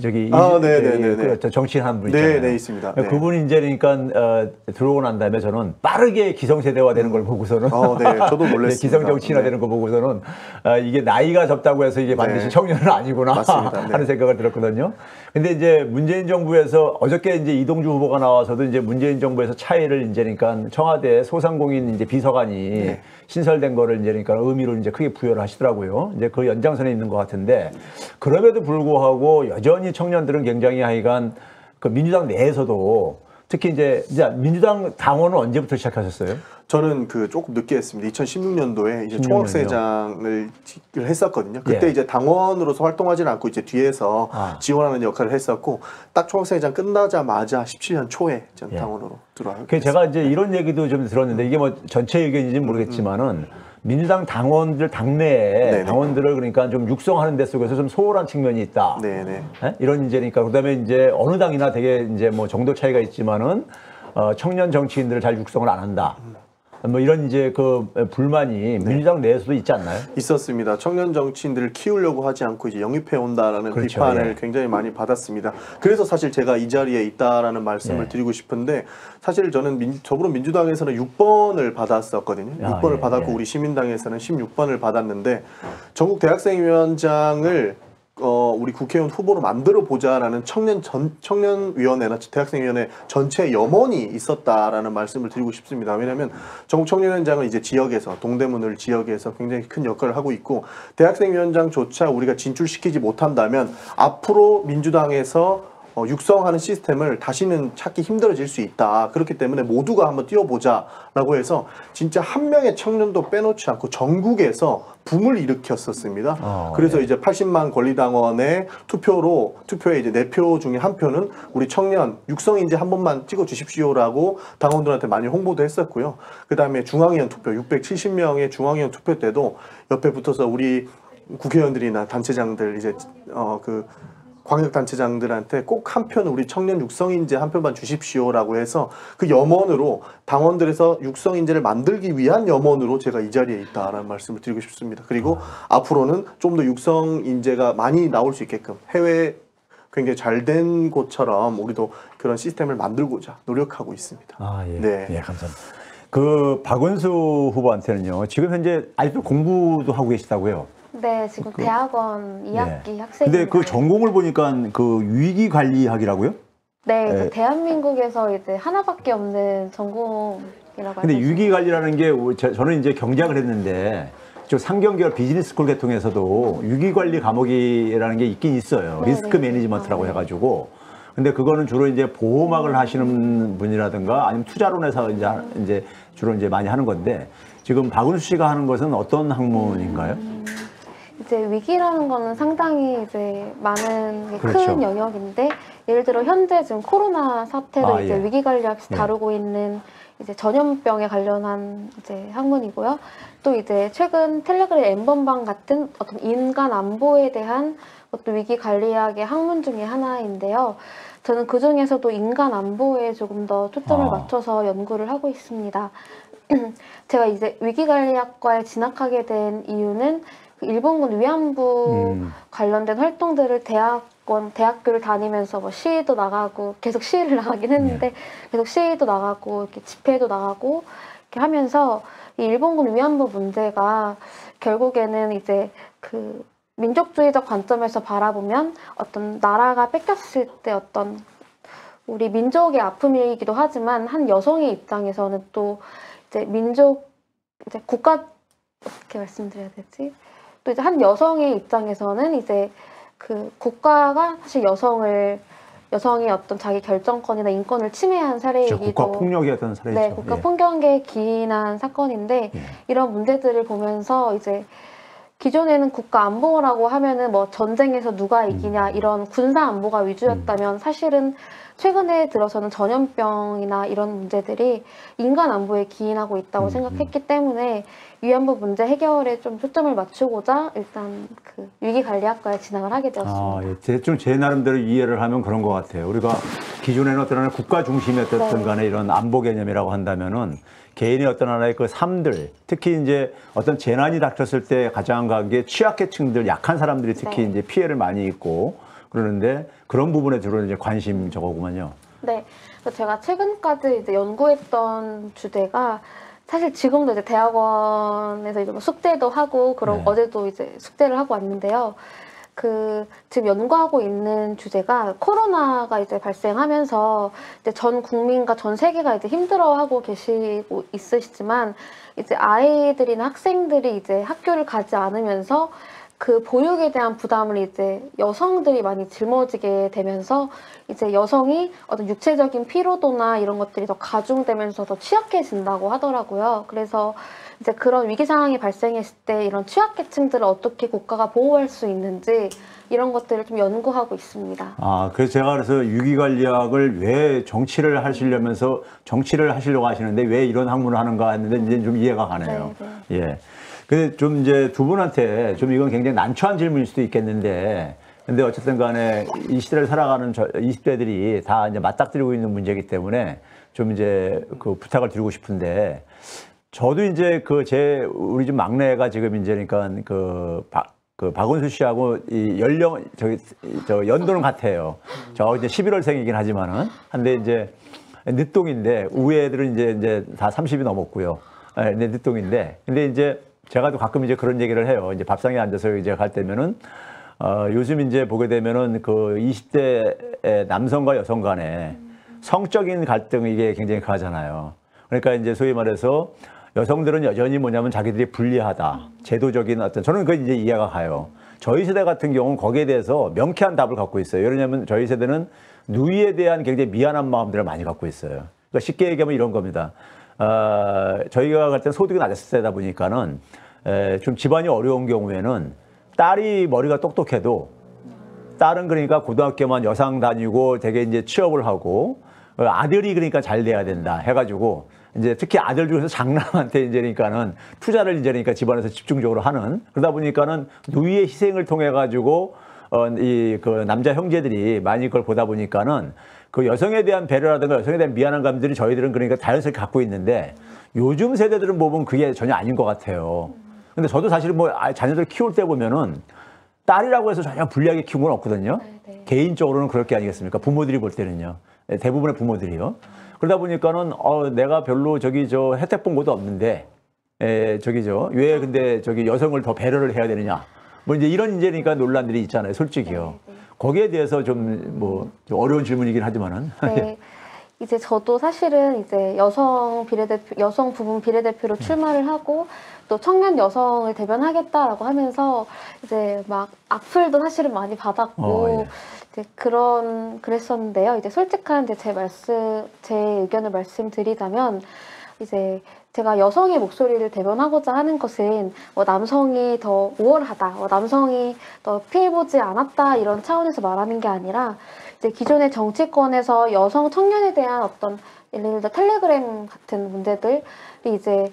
저기 아, 이- 네, 네, 그 네, 네. 저 정치인 한분 네, 있잖아요. 네, 있습니다. 네. 그분이 이제 그러니까 어, 들어오고 난 다음에 저는 빠르게 기성세대화 되는 걸 보고서는 어, 네, 저도 놀랐습니다. 기성 정치인화 네. 되는 거 보고서는 아, 이게 나이가 접다고 해서 이게 반드시 네. 청년은 아니구나. 하는 생각을 들었거든요. 근데 이제 문재인 정부에서 어저께 이제 이동주 후보가 나와서도 이제 문재인 정부에서 차이를 이제 그러니까 청와대 소상공인 이제 비서관이 네. 신설된 거를 이제 그러니까 의미로 이제 크게 부여를 하시더라고요. 이제 그 연장선에 있는 것 같은데 그럼에도 불구하고 여전히 청년들은 굉장히 하여간 그 민주당 내에서도 특히 이제 민주당 당원은 언제부터 시작하셨어요? 저는 그 조금 늦게 했습니다. 2016년도에 이제 16년이요? 총학생회장을 지- 했었거든요. 그때 예. 이제 당원으로서 활동하지는 않고 이제 뒤에서 아. 지원하는 역할을 했었고 딱 총학생회장 끝나자마자 17년 초에 전 예. 당원으로 들어와요. 그 제가 이제 이런 얘기도 좀 들었는데 이게 뭐 전체 의견인지는 모르겠지만은 민주당 당원들 당내에 음, 네네. 당원들을 그러니까 좀 육성하는 데 속에서 좀 소홀한 측면이 있다. 예? 이런 이제니까 그다음에 이제 어느 당이나 되게 이제 뭐 정도 차이가 있지만은 어, 청년 정치인들을 잘 육성을 안 한다. 뭐 이런 이제 그 불만이 민주당 내에서도 있지 않나요? 있었습니다. 청년 정치인들을 키우려고 하지 않고 이제 영입해 온다라는 그렇죠, 비판을 예. 굉장히 많이 받았습니다. 그래서 사실 제가 이 자리에 있다라는 말씀을 예. 드리고 싶은데 사실 저는 민, 더불어민주당에서는 6번을 받았었거든요. 아, 6번을 예, 받았고 예. 우리 시민당에서는 16번을 받았는데 전국 대학생 위원장을 어, 우리 국회의원 후보로 만들어 보자라는 청년 전, 청년위원회나 대학생위원회 전체 염원이 있었다라는 말씀을 드리고 싶습니다. 왜냐하면 전국 청년위원장은 이제 지역에서 동대문을 지역에서 굉장히 큰 역할을 하고 있고 대학생위원장조차 우리가 진출시키지 못한다면 앞으로 민주당에서 어, 육성하는 시스템을 다시는 찾기 힘들어질 수 있다. 그렇기 때문에 모두가 한번 뛰어보자라고 해서 진짜 한 명의 청년도 빼놓지 않고 전국에서 붐을 일으켰었습니다. 어, 그래서 이제 80만 권리당원의 투표로 투표에 이제 네 표 중에 한 표는 우리 청년 육성 인재 한 번만 찍어 주십시오라고 당원들한테 많이 홍보도 했었고요. 그다음에 중앙위원 투표 670명의 중앙위원 투표 때도 옆에 붙어서 우리 국회의원들이나 단체장들 이제 어그 광역단체장들한테 꼭한 표는 우리 청년 육성인재 한 표만 주십시오라고 해서 그 염원으로 당원들에서 육성인재를 만들기 위한 염원으로 제가 이 자리에 있다라는 말씀을 드리고 싶습니다. 그리고 앞으로는 좀 더 육성인재가 많이 나올 수 있게끔 해외 굉장히 잘 된 곳처럼 우리도 그런 시스템을 만들고자 노력하고 있습니다. 아, 예. 네. 예, 감사합니다. 그 박원수 후보한테는요. 지금 현재 아직도 공부도 하고 계시다고요. 네, 지금 대학원 2학기 예. 학생입니다. 근데 그 전공을 보니까 그 위기 관리학이라고요? 네, 이제 예. 대한민국에서 이제 하나밖에 없는 전공이라고 근데. 위기 관리라는 게 저- 저는 이제 경제학을 했는데 저 상경계열 business school 계통에서도 위기 관리 과목이라는 게 있긴 있어요. 네, 리스크 네. management라고 아, 네. 해가지고. 근데 그거는 주로 이제 보험학을 하시는 분이라든가 아니면 투자론에서 이제, 하- 이제 주로 이제 많이 하는 건데 지금 박은수 씨가 하는 것은 어떤 학문인가요? 이제 위기라는 거는 상당히 이제 많은 게 그렇죠. 큰 영역인데 예를 들어 현재 지금 코로나 사태도 아, 이제 예. 위기 관리학 예. 다루고 있는 이제 전염병에 관련한 이제 학문이고요. 또 이제 최근 텔레그램 엠번방 같은 어떤 인간 안보에 대한 어떤 위기 관리학의 학문 중에 하나인데요. 저는 그 중에서도 인간 안보에 조금 더 초점을 아. 맞춰서 연구를 하고 있습니다. 제가 이제 위기관리학과에 진학하게 된 이유는 그 일본군 위안부 음. 관련된 활동들을 대학원, 대학교를 다니면서 뭐 시위도 나가고 계속 시위를 나가긴 했는데 네. 계속 시위도 나가고 이렇게 집회도 나가고 이렇게 하면서 이 일본군 위안부 문제가 결국에는 이제 그 민족주의적 관점에서 바라보면 어떤 나라가 뺏겼을 때 어떤 우리 민족의 아픔이기도 하지만 한 여성의 입장에서는 또 이제 민족 이제 국가 어떻게 말씀드려야 되지? 또 이제 한 여성의 입장에서는 이제 그 국가가 사실 여성을 여성의 어떤 자기 결정권이나 인권을 침해한 저 사례이기도 국가 폭력의 어떤 사례죠. 네, 국가 예. 폭력에 기인한 사건인데 예. 이런 문제들을 보면서 이제 기존에는 국가 안보라고 하면은 뭐 전쟁에서 누가 이기냐 음. 이런 군사 안보가 위주였다면 사실은 최근에 들어서는 전염병이나 이런 문제들이 인간 안보에 기인하고 있다고 음, 생각했기 때문에 위안부 문제 해결에 좀 초점을 맞추고자 일단 그 위기관리학과에 진학을 하게 되었습니다. 아, 예. 대충 제 나름대로 이해를 하면 그런 것 같아요. 우리가 기존에는 어떤 하나의 국가 중심이었던 네. 간에 이런 안보 개념이라고 한다면은 개인의 어떤 하나의 그 삶들, 특히 이제 어떤 재난이 닥쳤을 때 가장 가게 취약계층들, 약한 사람들이 특히 네. 이제 피해를 많이 입고 그러는데 그런 부분에 주로 이제 관심 저거구만요. 네. 제가 최근까지 이제 연구했던 주제가 사실 지금도 이제 대학원에서 이제 뭐 숙제도 하고 그럼 네. 어제도 이제 숙제를 하고 왔는데요. 그 지금 연구하고 있는 주제가 코로나가 이제 발생하면서 이제 전 국민과 전 세계가 이제 힘들어하고 계시고 있으시지만 이제 아이들이나 학생들이 이제 학교를 가지 않으면서 그 보육에 대한 부담을 이제 여성들이 많이 짊어지게 되면서 이제 여성이 어떤 육체적인 피로도나 이런 것들이 더 가중되면서 더 취약해진다고 하더라고요. 그래서 이제 그런 위기 상황이 발생했을 때 이런 취약계층들을 어떻게 국가가 보호할 수 있는지 이런 것들을 좀 연구하고 있습니다. 아, 그래서 제가 그래서 위기관리학을 왜 정치를 하시려면서 정치를 하시려고 하시는데 왜 이런 학문을 하는가 했는데 이제 좀 이해가 가네요. 네, 예. 근데 좀 이제 두 분한테 좀 이건 굉장히 난처한 질문일 수도 있겠는데 근데 어쨌든 간에 이 시대를 살아가는 저 20대들이 다 이제 맞닥뜨리고 있는 문제이기 때문에 좀 이제 그 부탁을 드리고 싶은데 저도 이제 그 제 우리 집 막내가 지금 이제 그러니까 그, 박, 그 박은수 씨하고 이 연령 저기 저 연도는 같아요. 저 이제 11월생이긴 하지만은 한데 이제 늦동인데 우리 애들은 이제 이제 다 30이 넘었고요. 예, 근데 늦동인데 근데 이제 제가 또 가끔 이제 그런 얘기를 해요. 이제 밥상에 앉아서 이제 갈 때면은 어, 요즘 이제 보게 되면은 그 20대 남성과 여성 간에 성적인 갈등 이게 굉장히 강하잖아요. 그러니까 이제 소위 말해서 여성들은 여전히 뭐냐면 자기들이 불리하다. 제도적인 어떤 저는 그 이제 이해가 가요. 저희 세대 같은 경우는 거기에 대해서 명쾌한 답을 갖고 있어요. 왜냐하면 저희 세대는 누이에 대한 굉장히 미안한 마음들을 많이 갖고 있어요. 그러니까 쉽게 얘기하면 이런 겁니다. 어, 저희가 갈 때 소득이 낮았을 때다 보니까는 에, 좀 집안이 어려운 경우에는 딸이 머리가 똑똑해도 딸은 그러니까 고등학교만 여상 다니고 되게 이제 취업을 하고 어, 아들이 그러니까 잘 돼야 된다 해가지고 이제 특히 아들 중에서 장남한테 이제 그러니까는 투자를 이제 그러니까 집안에서 집중적으로 하는 그러다 보니까는 누이의 희생을 통해 가지고 어, 이 그 남자 형제들이 많이 그걸 보다 보니까는 그 여성에 대한 배려라든가 여성에 대한 미안한 감들이 저희들은 그러니까 자연스럽게 갖고 있는데 요즘 세대들은 보면 그게 전혀 아닌 것 같아요. 근데 저도 사실은 뭐 아, 자녀들 키울 때 보면은 딸이라고 해서 전혀 불리하게 키운 건 없거든요. 네, 네. 개인적으로는 그럴 게 아니겠습니까? 부모들이 볼 때는요. 네, 대부분의 부모들이요. 그러다 보니까는 어, 내가 별로 저기 저 혜택 본 것도 없는데 에, 저기 저왜 근데 저기 여성을 더 배려를 해야 되느냐. 뭐 이제 이런 이제니까 논란들이 있잖아요. 솔직히요. 거기에 대해서 좀 뭐 어려운 질문이긴 하지만은 네. 이제 저도 사실은 이제 여성 비례대표, 여성 부분 비례대표로 출마를 하고 또 청년 여성을 대변하겠다라고 하면서 이제 막 악플도 사실은 많이 받았고 어, 예. 이제 그런 그랬었는데요. 이제 솔직한 이제 제 말씀, 제 의견을 말씀드리자면 이제 제가 여성의 목소리를 대변하고자 하는 것은 뭐 남성이 더 우월하다, 뭐 남성이 더 피해보지 않았다 이런 차원에서 말하는 게 아니라 이제 기존의 정치권에서 여성 청년에 대한 어떤 예를 들어 텔레그램 같은 문제들이 이제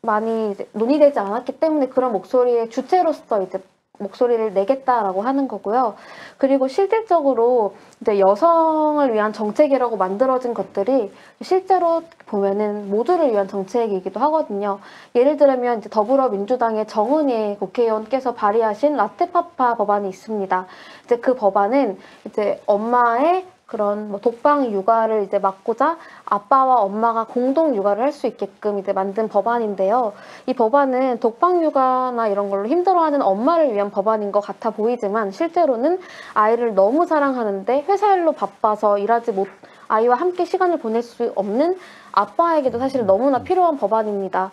많이 이제 논의되지 않았기 때문에 그런 목소리의 주체로서 이제 목소리를 내겠다라고 하는 거고요. 그리고 실질적으로 이제 여성을 위한 정책이라고 만들어진 것들이 실제로 보면은 모두를 위한 정책이기도 하거든요. 예를 들면 이제 더불어민주당의 정은희 국회의원께서 발의하신 라테파파 법안이 있습니다. 이제 그 법안은 이제 엄마의 그런 뭐 독방 육아를 이제 막고자 아빠와 엄마가 공동 육아를 할 수 있게끔 이제 만든 법안인데요. 이 법안은 독방 육아나 이런 걸로 힘들어하는 엄마를 위한 법안인 것 같아 보이지만 실제로는 아이를 너무 사랑하는데 회사 일로 바빠서 일하지 못 아이와 함께 시간을 보낼 수 없는 아빠에게도 사실 너무나 필요한 법안입니다.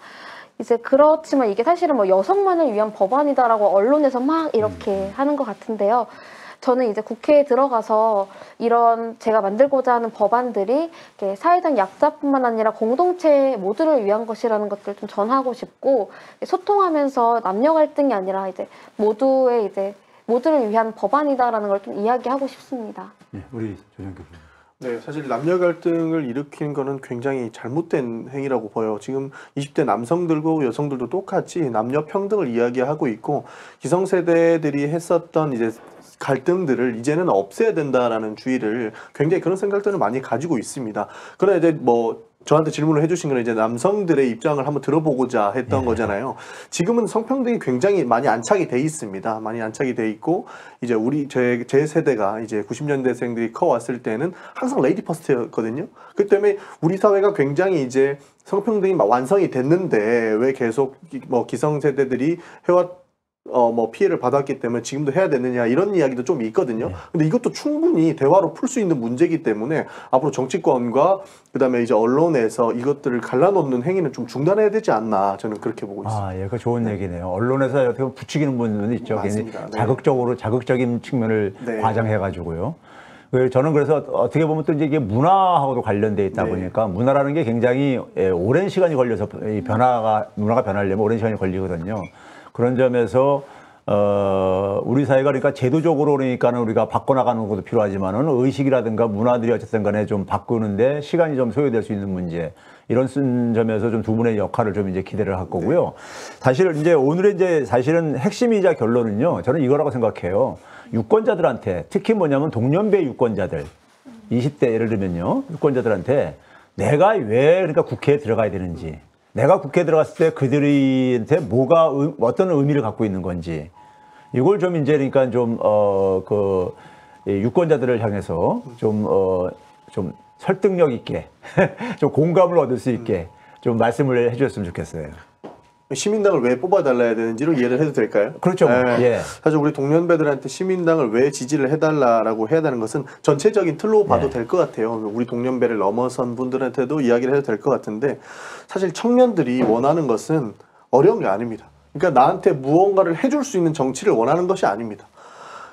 이제 그렇지만 이게 사실은 뭐 여성만을 위한 법안이다라고 언론에서 막 이렇게 하는 것 같은데요. 저는 이제 국회에 들어가서 이런 제가 만들고자 하는 법안들이 이렇게 사회적 약자뿐만 아니라 공동체 모두를 위한 것이라는 것들 좀 전하고 싶고 소통하면서 남녀 갈등이 아니라 이제 모두의 이제 모두를 위한 법안이다라는 걸 좀 이야기하고 싶습니다. 네, 우리 조정 교수님. 네, 사실 남녀 갈등을 일으키는 거는 굉장히 잘못된 행위라고 보여요. 지금 20대 남성들고 여성들도 똑같이 남녀 평등을 이야기하고 있고 기성세대들이 했었던 이제 갈등들을 이제는 없애야 된다라는 주의를 굉장히 그런 생각들을 많이 가지고 있습니다. 그러나 이제 뭐 저한테 질문을 해주신 건 이제 남성들의 입장을 한번 들어보고자 했던 네. 거잖아요. 지금은 성평등이 굉장히 많이 안착이 돼 있습니다. 많이 안착이 돼 있고 이제 우리 제, 제 세대가 이제 90년대생들이 커왔을 때는 항상 레이디 퍼스트였거든요. 그 때문에 우리 사회가 굉장히 이제 성평등이 막 완성이 됐는데 왜 계속 기- 뭐 기성세대들이 해왔 어 뭐 피해를 받았기 때문에 지금도 해야 되느냐 이런 이야기도 좀 있거든요. 네. 근데 이것도 충분히 대화로 풀 수 있는 문제이기 때문에 앞으로 정치권과 그다음에 이제 언론에서 이것들을 갈라놓는 행위는 좀 중단해야 되지 않나 저는 그렇게 보고 있습니다. 아, 예, 그 좋은 얘기네요. 언론에서 어떻게 보면 부추기는 분은 있죠. 맞습니다. 네. 자극적으로 자극적인 측면을 네. 과장해가지고요. 그 저는 그래서 어떻게 보면 또 이제 이게 문화하고도 관련돼 있다 네. 보니까 문화라는 게 굉장히 예, 오랜 시간이 걸려서 이 변화가 문화가 변하려면 오랜 시간이 걸리거든요. 그런 점에서 어, 우리 사회가 그러니까 제도적으로 그러니까는 우리가 바꿔나가는 것도 필요하지만은 의식이라든가 문화들이 어쨌든 간에 좀 바꾸는데 시간이 좀 소요될 수 있는 문제. 이런 쓴 점에서 좀 두 분의 역할을 좀 이제 기대를 할 거고요. 사실 이제 오늘의 이제 사실은 핵심이자 결론은요. 저는 이거라고 생각해요. 유권자들한테 특히 뭐냐면 동년배 유권자들 20대 예를 들면요. 유권자들한테 내가 왜 그러니까 국회에 들어가야 되는지 내가 국회에 들어갔을 때 그들한테 뭐가 의- 어떤 의미를 갖고 있는 건지 이걸 좀 이제 그러니까 좀어그 유권자들을 향해서 좀어좀 설득력 있게 좀 공감을 얻을 수 있게 좀 말씀을 해주셨으면 좋겠어요. 시민당을 왜 뽑아달라야 되는지를 이해를 해도 될까요? 그렇죠. 뭐. 네. 예. 사실 우리 동년배들한테 시민당을 왜 지지를 해달라라고 해야 되는 것은 전체적인 틀로 봐도 네. 될것 같아요. 우리 동년배를 넘어선 분들한테도 이야기를 해도 될 것 같은데 사실 청년들이 원하는 것은 어려운 게 아닙니다. 그러니까 나한테 무언가를 해줄 수 있는 정치를 원하는 것이 아닙니다.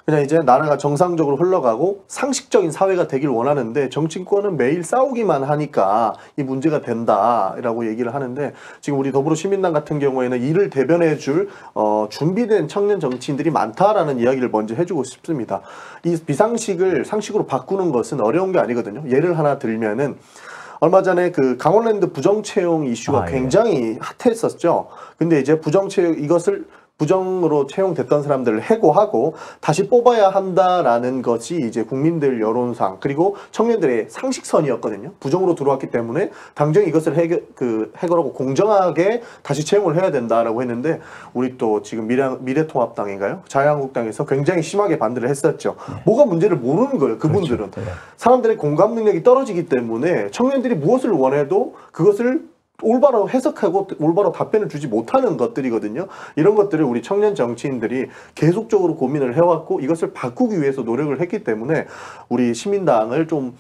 그냥 이제 나라가 정상적으로 흘러가고 상식적인 사회가 되길 원하는데 정치권은 매일 싸우기만 하니까 이 문제가 된다라고 얘기를 하는데 지금 우리 더불어시민당 같은 경우에는 이를 대변해 줄 어, 준비된 청년 정치인들이 많다라는 이야기를 먼저 해주고 싶습니다. 이 비상식을 상식으로 바꾸는 것은 어려운 게 아니거든요. 예를 하나 들면은 얼마 전에 그 강원랜드 부정채용 이슈가 아, 예. 굉장히 핫했었죠. 근데 이제 부정채용 이것을 부정으로 채용됐던 사람들을 해고하고 다시 뽑아야 한다라는 것이 이제 국민들 여론상 그리고 청년들의 상식선이었거든요. 부정으로 들어왔기 때문에 당장 이것을 해결, 그 해결하고 공정하게 다시 채용을 해야 된다라고 했는데 우리 또 지금 미래, 미래통합당인가요? 자유한국당에서 굉장히 심하게 반대를 했었죠. 뭐가 문제를 모르는 거예요. 그분들은. 네. 사람들의 공감 능력이 떨어지기 때문에 청년들이 무엇을 원해도 그것을 올바로 해석하고 올바로 답변을 주지 못하는 것들이거든요. 이런 것들을 우리 청년 정치인들이 계속적으로 고민을 해왔고 이것을 바꾸기 위해서 노력을 했기 때문에 우리 시민당을 좀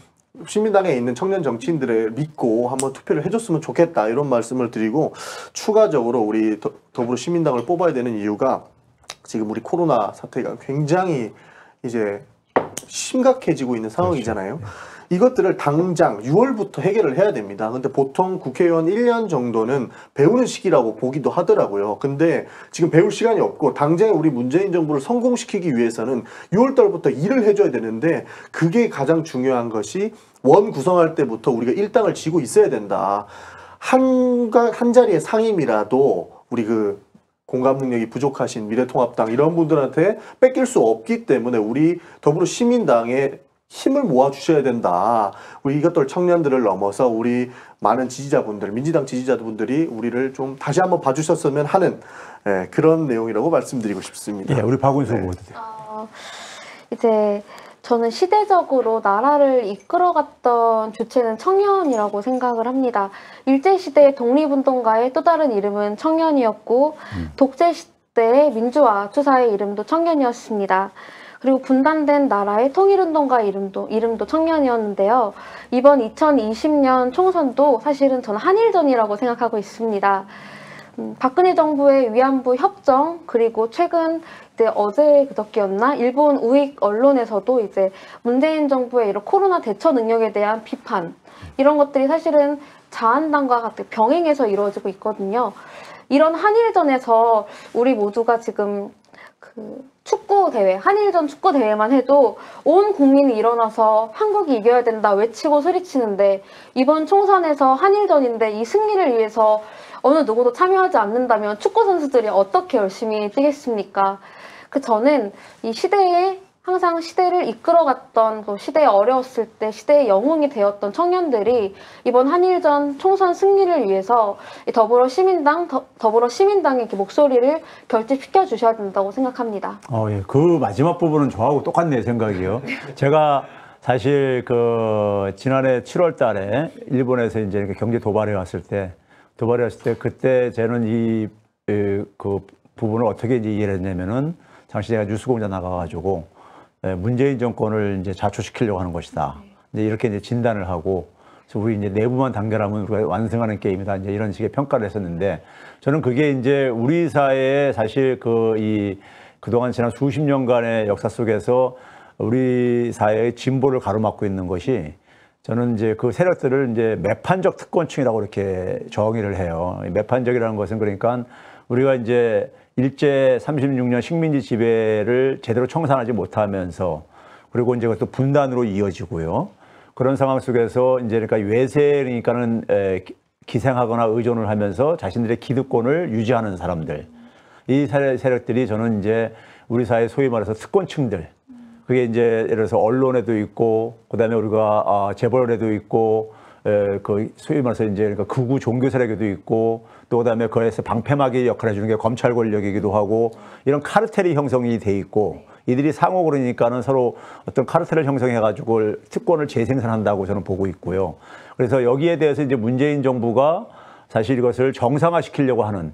시민당에 있는 청년 정치인들을 믿고 한번 투표를 해줬으면 좋겠다 이런 말씀을 드리고 추가적으로 우리 더- 더불어 시민당을 뽑아야 되는 이유가 지금 우리 코로나 사태가 굉장히 이제 심각해지고 있는 상황이잖아요. 이것들을 당장 6월부터 해결을 해야 됩니다. 근데 보통 국회의원 1년 정도는 배우는 시기라고 보기도 하더라고요. 근데 지금 배울 시간이 없고 당장 우리 문재인 정부를 성공시키기 위해서는 6월 달부터 일을 해줘야 되는데 그게 가장 중요한 것이 원 구성할 때부터 우리가 일당을 지고 있어야 된다. 한, 가- 한 자리의 상임이라도 우리 그 공감 능력이 부족하신 미래통합당 이런 분들한테 뺏길 수 없기 때문에 우리 더불어 시민당에 힘을 모아 주셔야 된다. 우리 이것들 청년들을 넘어서 우리 많은 지지자분들, 민주당 지지자분들이 우리를 좀 다시 한번 봐주셨으면 하는 예, 그런 내용이라고 말씀드리고 싶습니다. 예, 우리 박운수 네. 후보도. 어, 이제 저는 시대적으로 나라를 이끌어갔던 주체는 청년이라고 생각을 합니다. 일제시대의 독립운동가의 또 다른 이름은 청년이었고, 독재시대의 민주화 투사의 이름도 청년이었습니다. 그리고 분단된 나라의 통일운동가 이름도, 이름도 청년이었는데요. 이번 2020년 총선도 사실은 저는 한일전이라고 생각하고 있습니다. 음, 박근혜 정부의 위안부 협정 그리고 최근 이제 어제 그저께였나 일본 우익 언론에서도 이제 문재인 정부의 이런 코로나 대처 능력에 대한 비판 이런 것들이 사실은 자한당과 같이 병행해서 이루어지고 있거든요. 이런 한일전에서 우리 모두가 지금 그 축구 대회, 한일전 축구 대회만 해도 온 국민이 일어나서 한국이 이겨야 된다 외치고 소리치는데 이번 총선에서 한일전인데 이 승리를 위해서 어느 누구도 참여하지 않는다면 축구 선수들이 어떻게 열심히 뛰겠습니까? 그 저는 이 시대에 항상 시대를 이끌어갔던 그 시대에 어려웠을 때 시대의 영웅이 되었던 청년들이 이번 한일전 총선 승리를 위해서 이 더불어 시민당 더, 더불어 시민당의 목소리를 결집시켜 주셔야 된다고 생각합니다. 어, 예. 그 마지막 부분은 저하고 똑같네 생각이요. 제가 사실 그 지난해 7월 달에 일본에서 이제 이렇게 경제 도발해 왔을 때 도발해 왔을 때 그때 저는 이 그 부분을 어떻게 이제 이해를 했냐면은 당시 제가 뉴스공장 나가가지고 예, 문재인 정권을 이제 자초시키려고 하는 것이다. 이제 이렇게 이제 진단을 하고 그래서 우리 이제 내부만 단결하면 우리가 완성하는 게임이다. 이제 이런 식의 평가를 했었는데 저는 그게 이제 우리 사회에 사실 그 이 그동안 지난 수십 년간의 역사 속에서 우리 사회의 진보를 가로막고 있는 것이 저는 이제 그 세력들을 이제 매판적 특권층이라고 이렇게 정의를 해요. 이 매판적이라는 것은 그러니까 우리가 이제 일제 36년 식민지 지배를 제대로 청산하지 못하면서 그리고 이제 그것도 분단으로 이어지고요. 그런 상황 속에서 이제 그러니까 외세니까는 에, 기- 기생하거나 의존을 하면서 자신들의 기득권을 유지하는 사람들. 이 세력- 세력들이 저는 이제 우리 사회 소위 말해서 특권층들. 그게 이제 예를 들어서 언론에도 있고, 그 다음에 우리가 아, 재벌에도 있고, 에, 그 소위 말해서 이제 그러니까 극우 종교 세력에도 있고 또 그다음에 그에서 방패막이 역할을 해주는 게 검찰 권력이기도 하고 이런 카르텔이 형성이 돼 있고 이들이 상호 그러니까는 서로 어떤 카르텔을 형성해 가지고 특권을 재생산한다고 저는 보고 있고요. 그래서 여기에 대해서 이제 문재인 정부가 사실 이것을 정상화시키려고 하는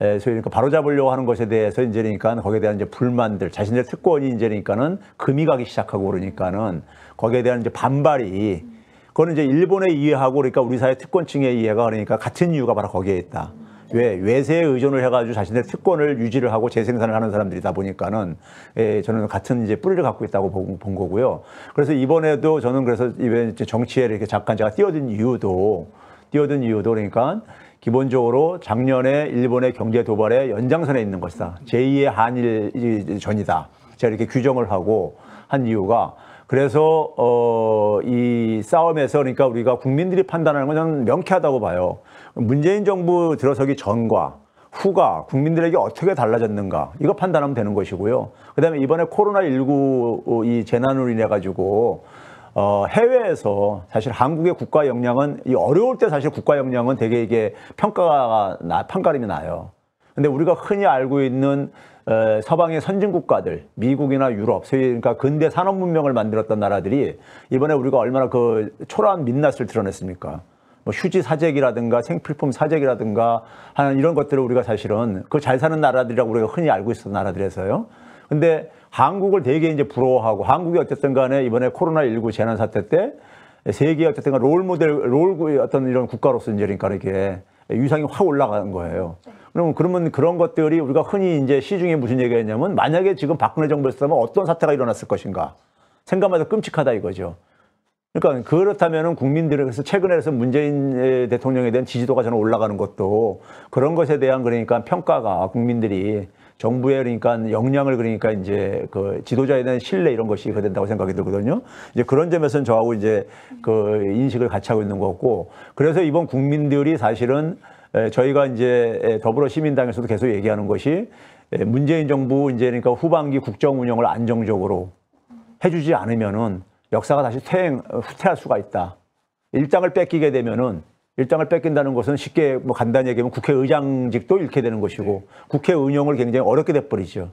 에, 소위 그러니까 바로잡으려고 하는 것에 대해서 이제 그러니까 거기에 대한 이제 불만들, 자신의 특권이 이제 그러니까는 금이 가기 시작하고 그러니까는 거기에 대한 이제 반발이 그거는 이제 일본에 이해하고 그러니까 우리 사회 특권층의 이해가 그러니까 같은 이유가 바로 거기에 있다. 왜 외세에 의존을 해가지고 자신의 특권을 유지를 하고 재생산을 하는 사람들이다 보니까는 예, 저는 같은 이제 뿌리를 갖고 있다고 본, 본 거고요. 그래서 이번에도 저는 그래서 이번 정치에 이렇게 잠깐 제가 뛰어든 이유도 뛰어든 이유도 그러니까 기본적으로 작년에 일본의 경제 도발의 연장선에 있는 것이다. 제2의 한일 전이다. 제가 이렇게 규정을 하고 한 이유가 그래서 어, 이 싸움에서 그러니까 우리가 국민들이 판단하는 건 저는 명쾌하다고 봐요. 문재인 정부 들어서기 전과 후가 국민들에게 어떻게 달라졌는가 이거 판단하면 되는 것이고요. 그다음에 이번에 코로나 19이 재난으로 인해 가지고 어, 해외에서 사실 한국의 국가 역량은 이 어려울 때 사실 국가 역량은 되게 이게 평가가 나, 판가름이 나요. 근데 우리가 흔히 알고 있는 어, 서방의 선진 국가들, 미국이나 유럽, 소위 그러니까 근대 산업 문명을 만들었던 나라들이 이번에 우리가 얼마나 그 초라한 민낯을 드러냈습니까? 뭐 휴지 사재기라든가 생필품 사재기라든가 하는 이런 것들을 우리가 사실은 그 잘 사는 나라들이라고 우리가 흔히 알고 있었던 나라들에서요. 근데 한국을 되게 이제 부러워하고 한국이 어쨌든 간에 이번에 코로나19 재난 사태 때 세계 어쨌든 간롤 모델, 롤 어떤 이런 국가로서 이제 그러니까 이렇게 위상이 확 올라가는 거예요. 그러면 그러면 그런 것들이 우리가 흔히 이제 시중에 무슨 얘기가 있냐면 만약에 지금 박근혜 정부였으면 어떤 사태가 일어났을 것인가 해도 끔찍하다 이거죠. 그러니까 그렇다면은 국민들은 그래서 최근에 그래서 문재인 대통령에 대한 지지도가 저는 올라가는 것도 그런 것에 대한 그러니까 평가가 국민들이 정부의 그러니까 역량을 그러니까 이제 그 지도자에 대한 신뢰 이런 것이 그 된다고 생각이 들거든요. 이제 그런 점에서는 저하고 이제 그 인식을 같이 하고 있는 거고 그래서 이번 국민들이 사실은 에, 저희가 이제 에, 더불어시민당에서도 계속 얘기하는 것이 에, 문재인 정부 이제 그러니까 후반기 국정 운영을 안정적으로 해주지 않으면은 역사가 다시 퇴행, 어, 후퇴할 수가 있다. 일당을 뺏기게 되면은 일당을 뺏긴다는 것은 쉽게 뭐 간단히 얘기하면 국회의장직도 잃게 되는 것이고 국회 운영을 굉장히 어렵게 돼버리죠.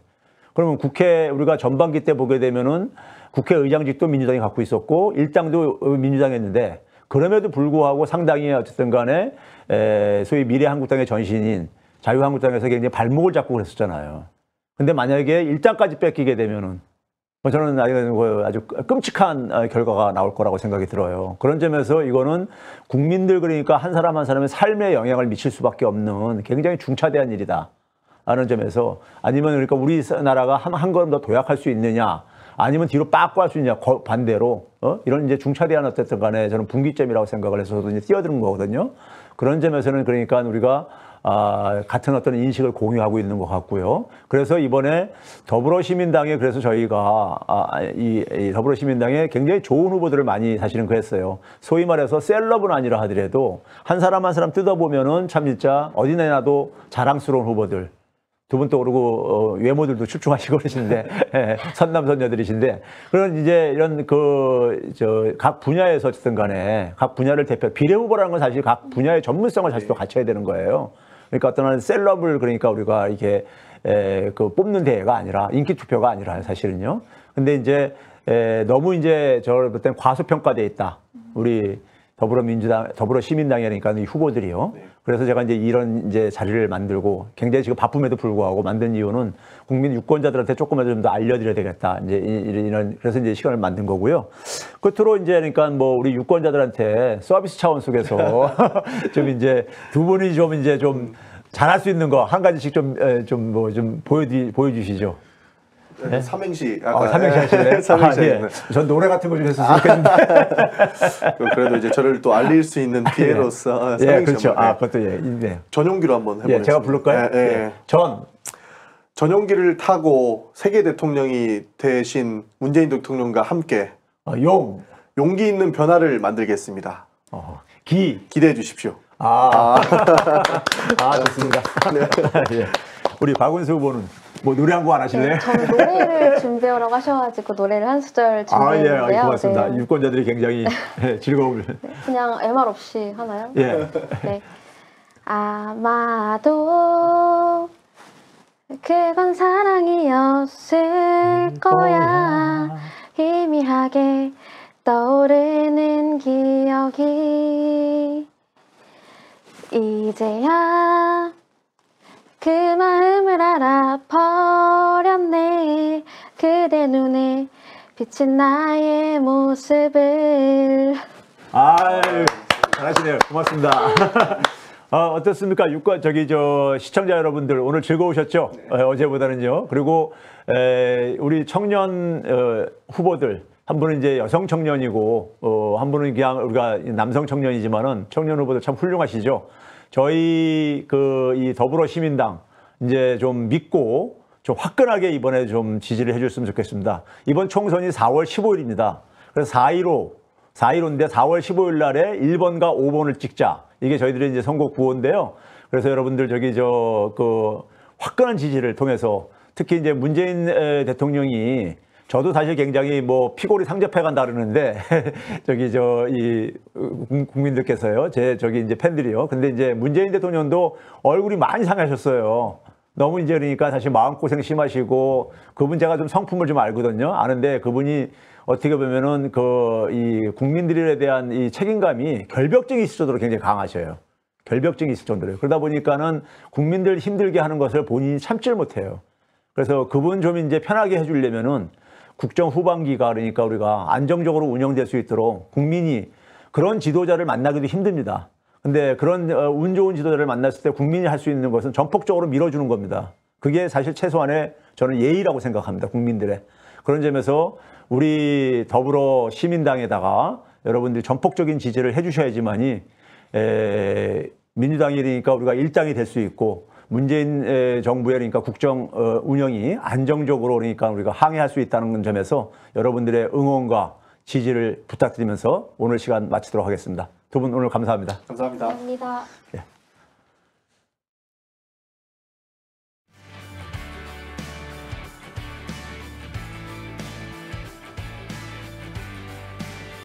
그러면 국회 우리가 전반기 때 보게 되면은 국회의장직도 민주당이 갖고 있었고 일당도 민주당이었는데 그럼에도 불구하고 상당히 어쨌든 간에 에, 소위 미래한국당의 전신인 자유한국당에서 굉장히 발목을 잡고 그랬었잖아요. 근데 만약에 일당까지 뺏기게 되면은 뭐 저는 아주- 아주 끔찍한 어, 결과가 나올 거라고 생각이 들어요. 그런 점에서 이거는 국민들 그러니까 한 사람 한 사람의 삶에 영향을 미칠 수밖에 없는 굉장히 중차대한 일이다. 하는 점에서 아니면 그러니까 우리나라가 한, 한 걸음 더 도약할 수 있느냐 아니면 뒤로 빠꾸 할수 있느냐 거- 반대로 어? 이런 이제 중차대한 어쨌든 간에 저는 분기점이라고 생각을 해서 저도 이제 뛰어드는 거거든요. 그런 점에서는 그러니까 우리가 아, 같은 어떤 인식을 공유하고 있는 것 같고요. 그래서 이번에 더불어시민당에 그래서 저희가 아, 이, 이 더불어시민당에 굉장히 좋은 후보들을 많이 사실은 그랬어요. 소위 말해서 셀럽은 아니라 하더라도 한 사람 한 사람 뜯어보면은 참 진짜 어디 내놔도 자랑스러운 후보들. 두분또 그러고 어, 외모들도 출중하시고 그러시는데 예, 선남 선녀들이신데 그런 이제 이런 그 저 각 분야에서 어쨌든 간에 각 분야를 대표 비례 후보라는 건 사실 각 분야의 전문성을 사실 또 갖춰야 되는 거예요. 그러니까 어떤 셀럽을 그러니까 우리가 이게 에, 그 뽑는 대회가 아니라 인기 투표가 아니라 사실은요. 근데 이제 에, 너무 이제 저를 볼땐 과소평가돼 있다. 우리 더불어민주당, 더불어 시민당이니까 이 후보들이요. 그래서 제가 이제 이런 이제 자리를 만들고 굉장히 지금 바쁨에도 불구하고 만든 이유는 국민 유권자들한테 조금만 좀 더 알려드려야 되겠다. 이제 이- 이런 그래서 이제 시간을 만든 거고요. 끝으로 이제 그러니까 뭐 우리 유권자들한테 서비스 차원 속에서 좀 이제 두 분이 좀 이제 좀 잘할 수 있는 거 한 가지씩 좀 좀 뭐좀 보여주 보여주시죠. 삼행시 아, 삼행시 하실래요? 삼행시 아, 예. 전 노래 같은 거 좀 했으면 좋겠는데. 그럼 그래도 이제 저를 또 알릴 수 있는 피해로서 예, 삼행시 그렇죠. 한번, 아, 네. 그것도 예. 네. 전용기로 한번 해보겠습니다. 예, 제가 부를까요? 예, 예. 예. 전, 전용기를 타고 세계 대통령이 되신 문재인 대통령과 함께 어, 용, 용기 있는 변화를 만들겠습니다. 어, 기. 기대해 주십시오. 아, 아, 좋습니다. 예. 우리 박은수 후보는 뭐 노래 한 곡 안 하실래요? 네, 저는 노래를 준비하라고 하셔가지고 노래를 한 소절 아, 예, 준비했는데요. 고맙습니다. 네. 유권자들이 굉장히 예, 즐거움을. 그냥 MR 없이 하나요? 예. 네. 아마도 그건 사랑이었을 거야. 희미하게 떠오르는 기억이 이제야 그 마음을 알아 버렸네. 그대 눈에 비친 나의 모습을 아유, 잘하시네요. 고맙습니다. 어, 어떻습니까? 유권 저기 저 시청자 여러분들 오늘 즐거우셨죠? 어, 제보다는요 그리고 에, 우리 청년 어, 후보들 한 분은 이제 여성 청년이고 어, 한 분은 그냥 우리가 남성 청년이지만은 청년 후보들 참 훌륭하시죠. 저희 그 이 더불어 시민당 이제 좀 믿고 좀 화끈하게 이번에 좀 지지를 해줬으면 좋겠습니다. 이번 총선이 4월 15일입니다. 그래서 4.15 4.15인데 4월 15일 날에 1번과 5번을 찍자. 이게 저희들의 이제 선거 구호인데요. 그래서 여러분들 저기 저 그 화끈한 지지를 통해서 특히 이제 문재인 에, 대통령이 저도 사실 굉장히 뭐 피골이 상접해 간다 그러는데 저기 저 이 국민들께서요. 제 저기 이제 팬들이요. 근데 이제 문재인 대통령도 얼굴이 많이 상하셨어요. 너무 이제 그러니까 사실 마음고생 심하시고 그분 제가 좀 성품을 좀 알거든요. 아는데 그분이 어떻게 보면은 그 이 국민들에 대한 이 책임감이 결벽증이 있을 정도로 굉장히 강하셔요. 결벽증이 있을 정도로요. 그러다 보니까는 국민들 힘들게 하는 것을 본인이 참지를 못해요. 그래서 그분 좀 이제 편하게 해주려면은 국정 후반기가 그러니까 우리가 안정적으로 운영될 수 있도록 국민이 그런 지도자를 만나기도 힘듭니다. 근데 그런 어, 운 좋은 지도자를 만났을 때 국민이 할 수 있는 것은 전폭적으로 밀어주는 겁니다. 그게 사실 최소한의 저는 예의라고 생각합니다. 국민들의. 그런 점에서 우리 더불어 시민당에다가 여러분들이 전폭적인 지지를 해주셔야지만이 에, 민주당이니까 우리가 일당이 될 수 있고 문재인 에, 정부의 그러니까 국정 어, 운영이 안정적으로 그러니까 우리가 항해할 수 있다는 점에서 여러분들의 응원과 지지를 부탁드리면서 오늘 시간 마치도록 하겠습니다. 두 분 오늘 감사합니다. 감사합니다. 감사합니다. 예.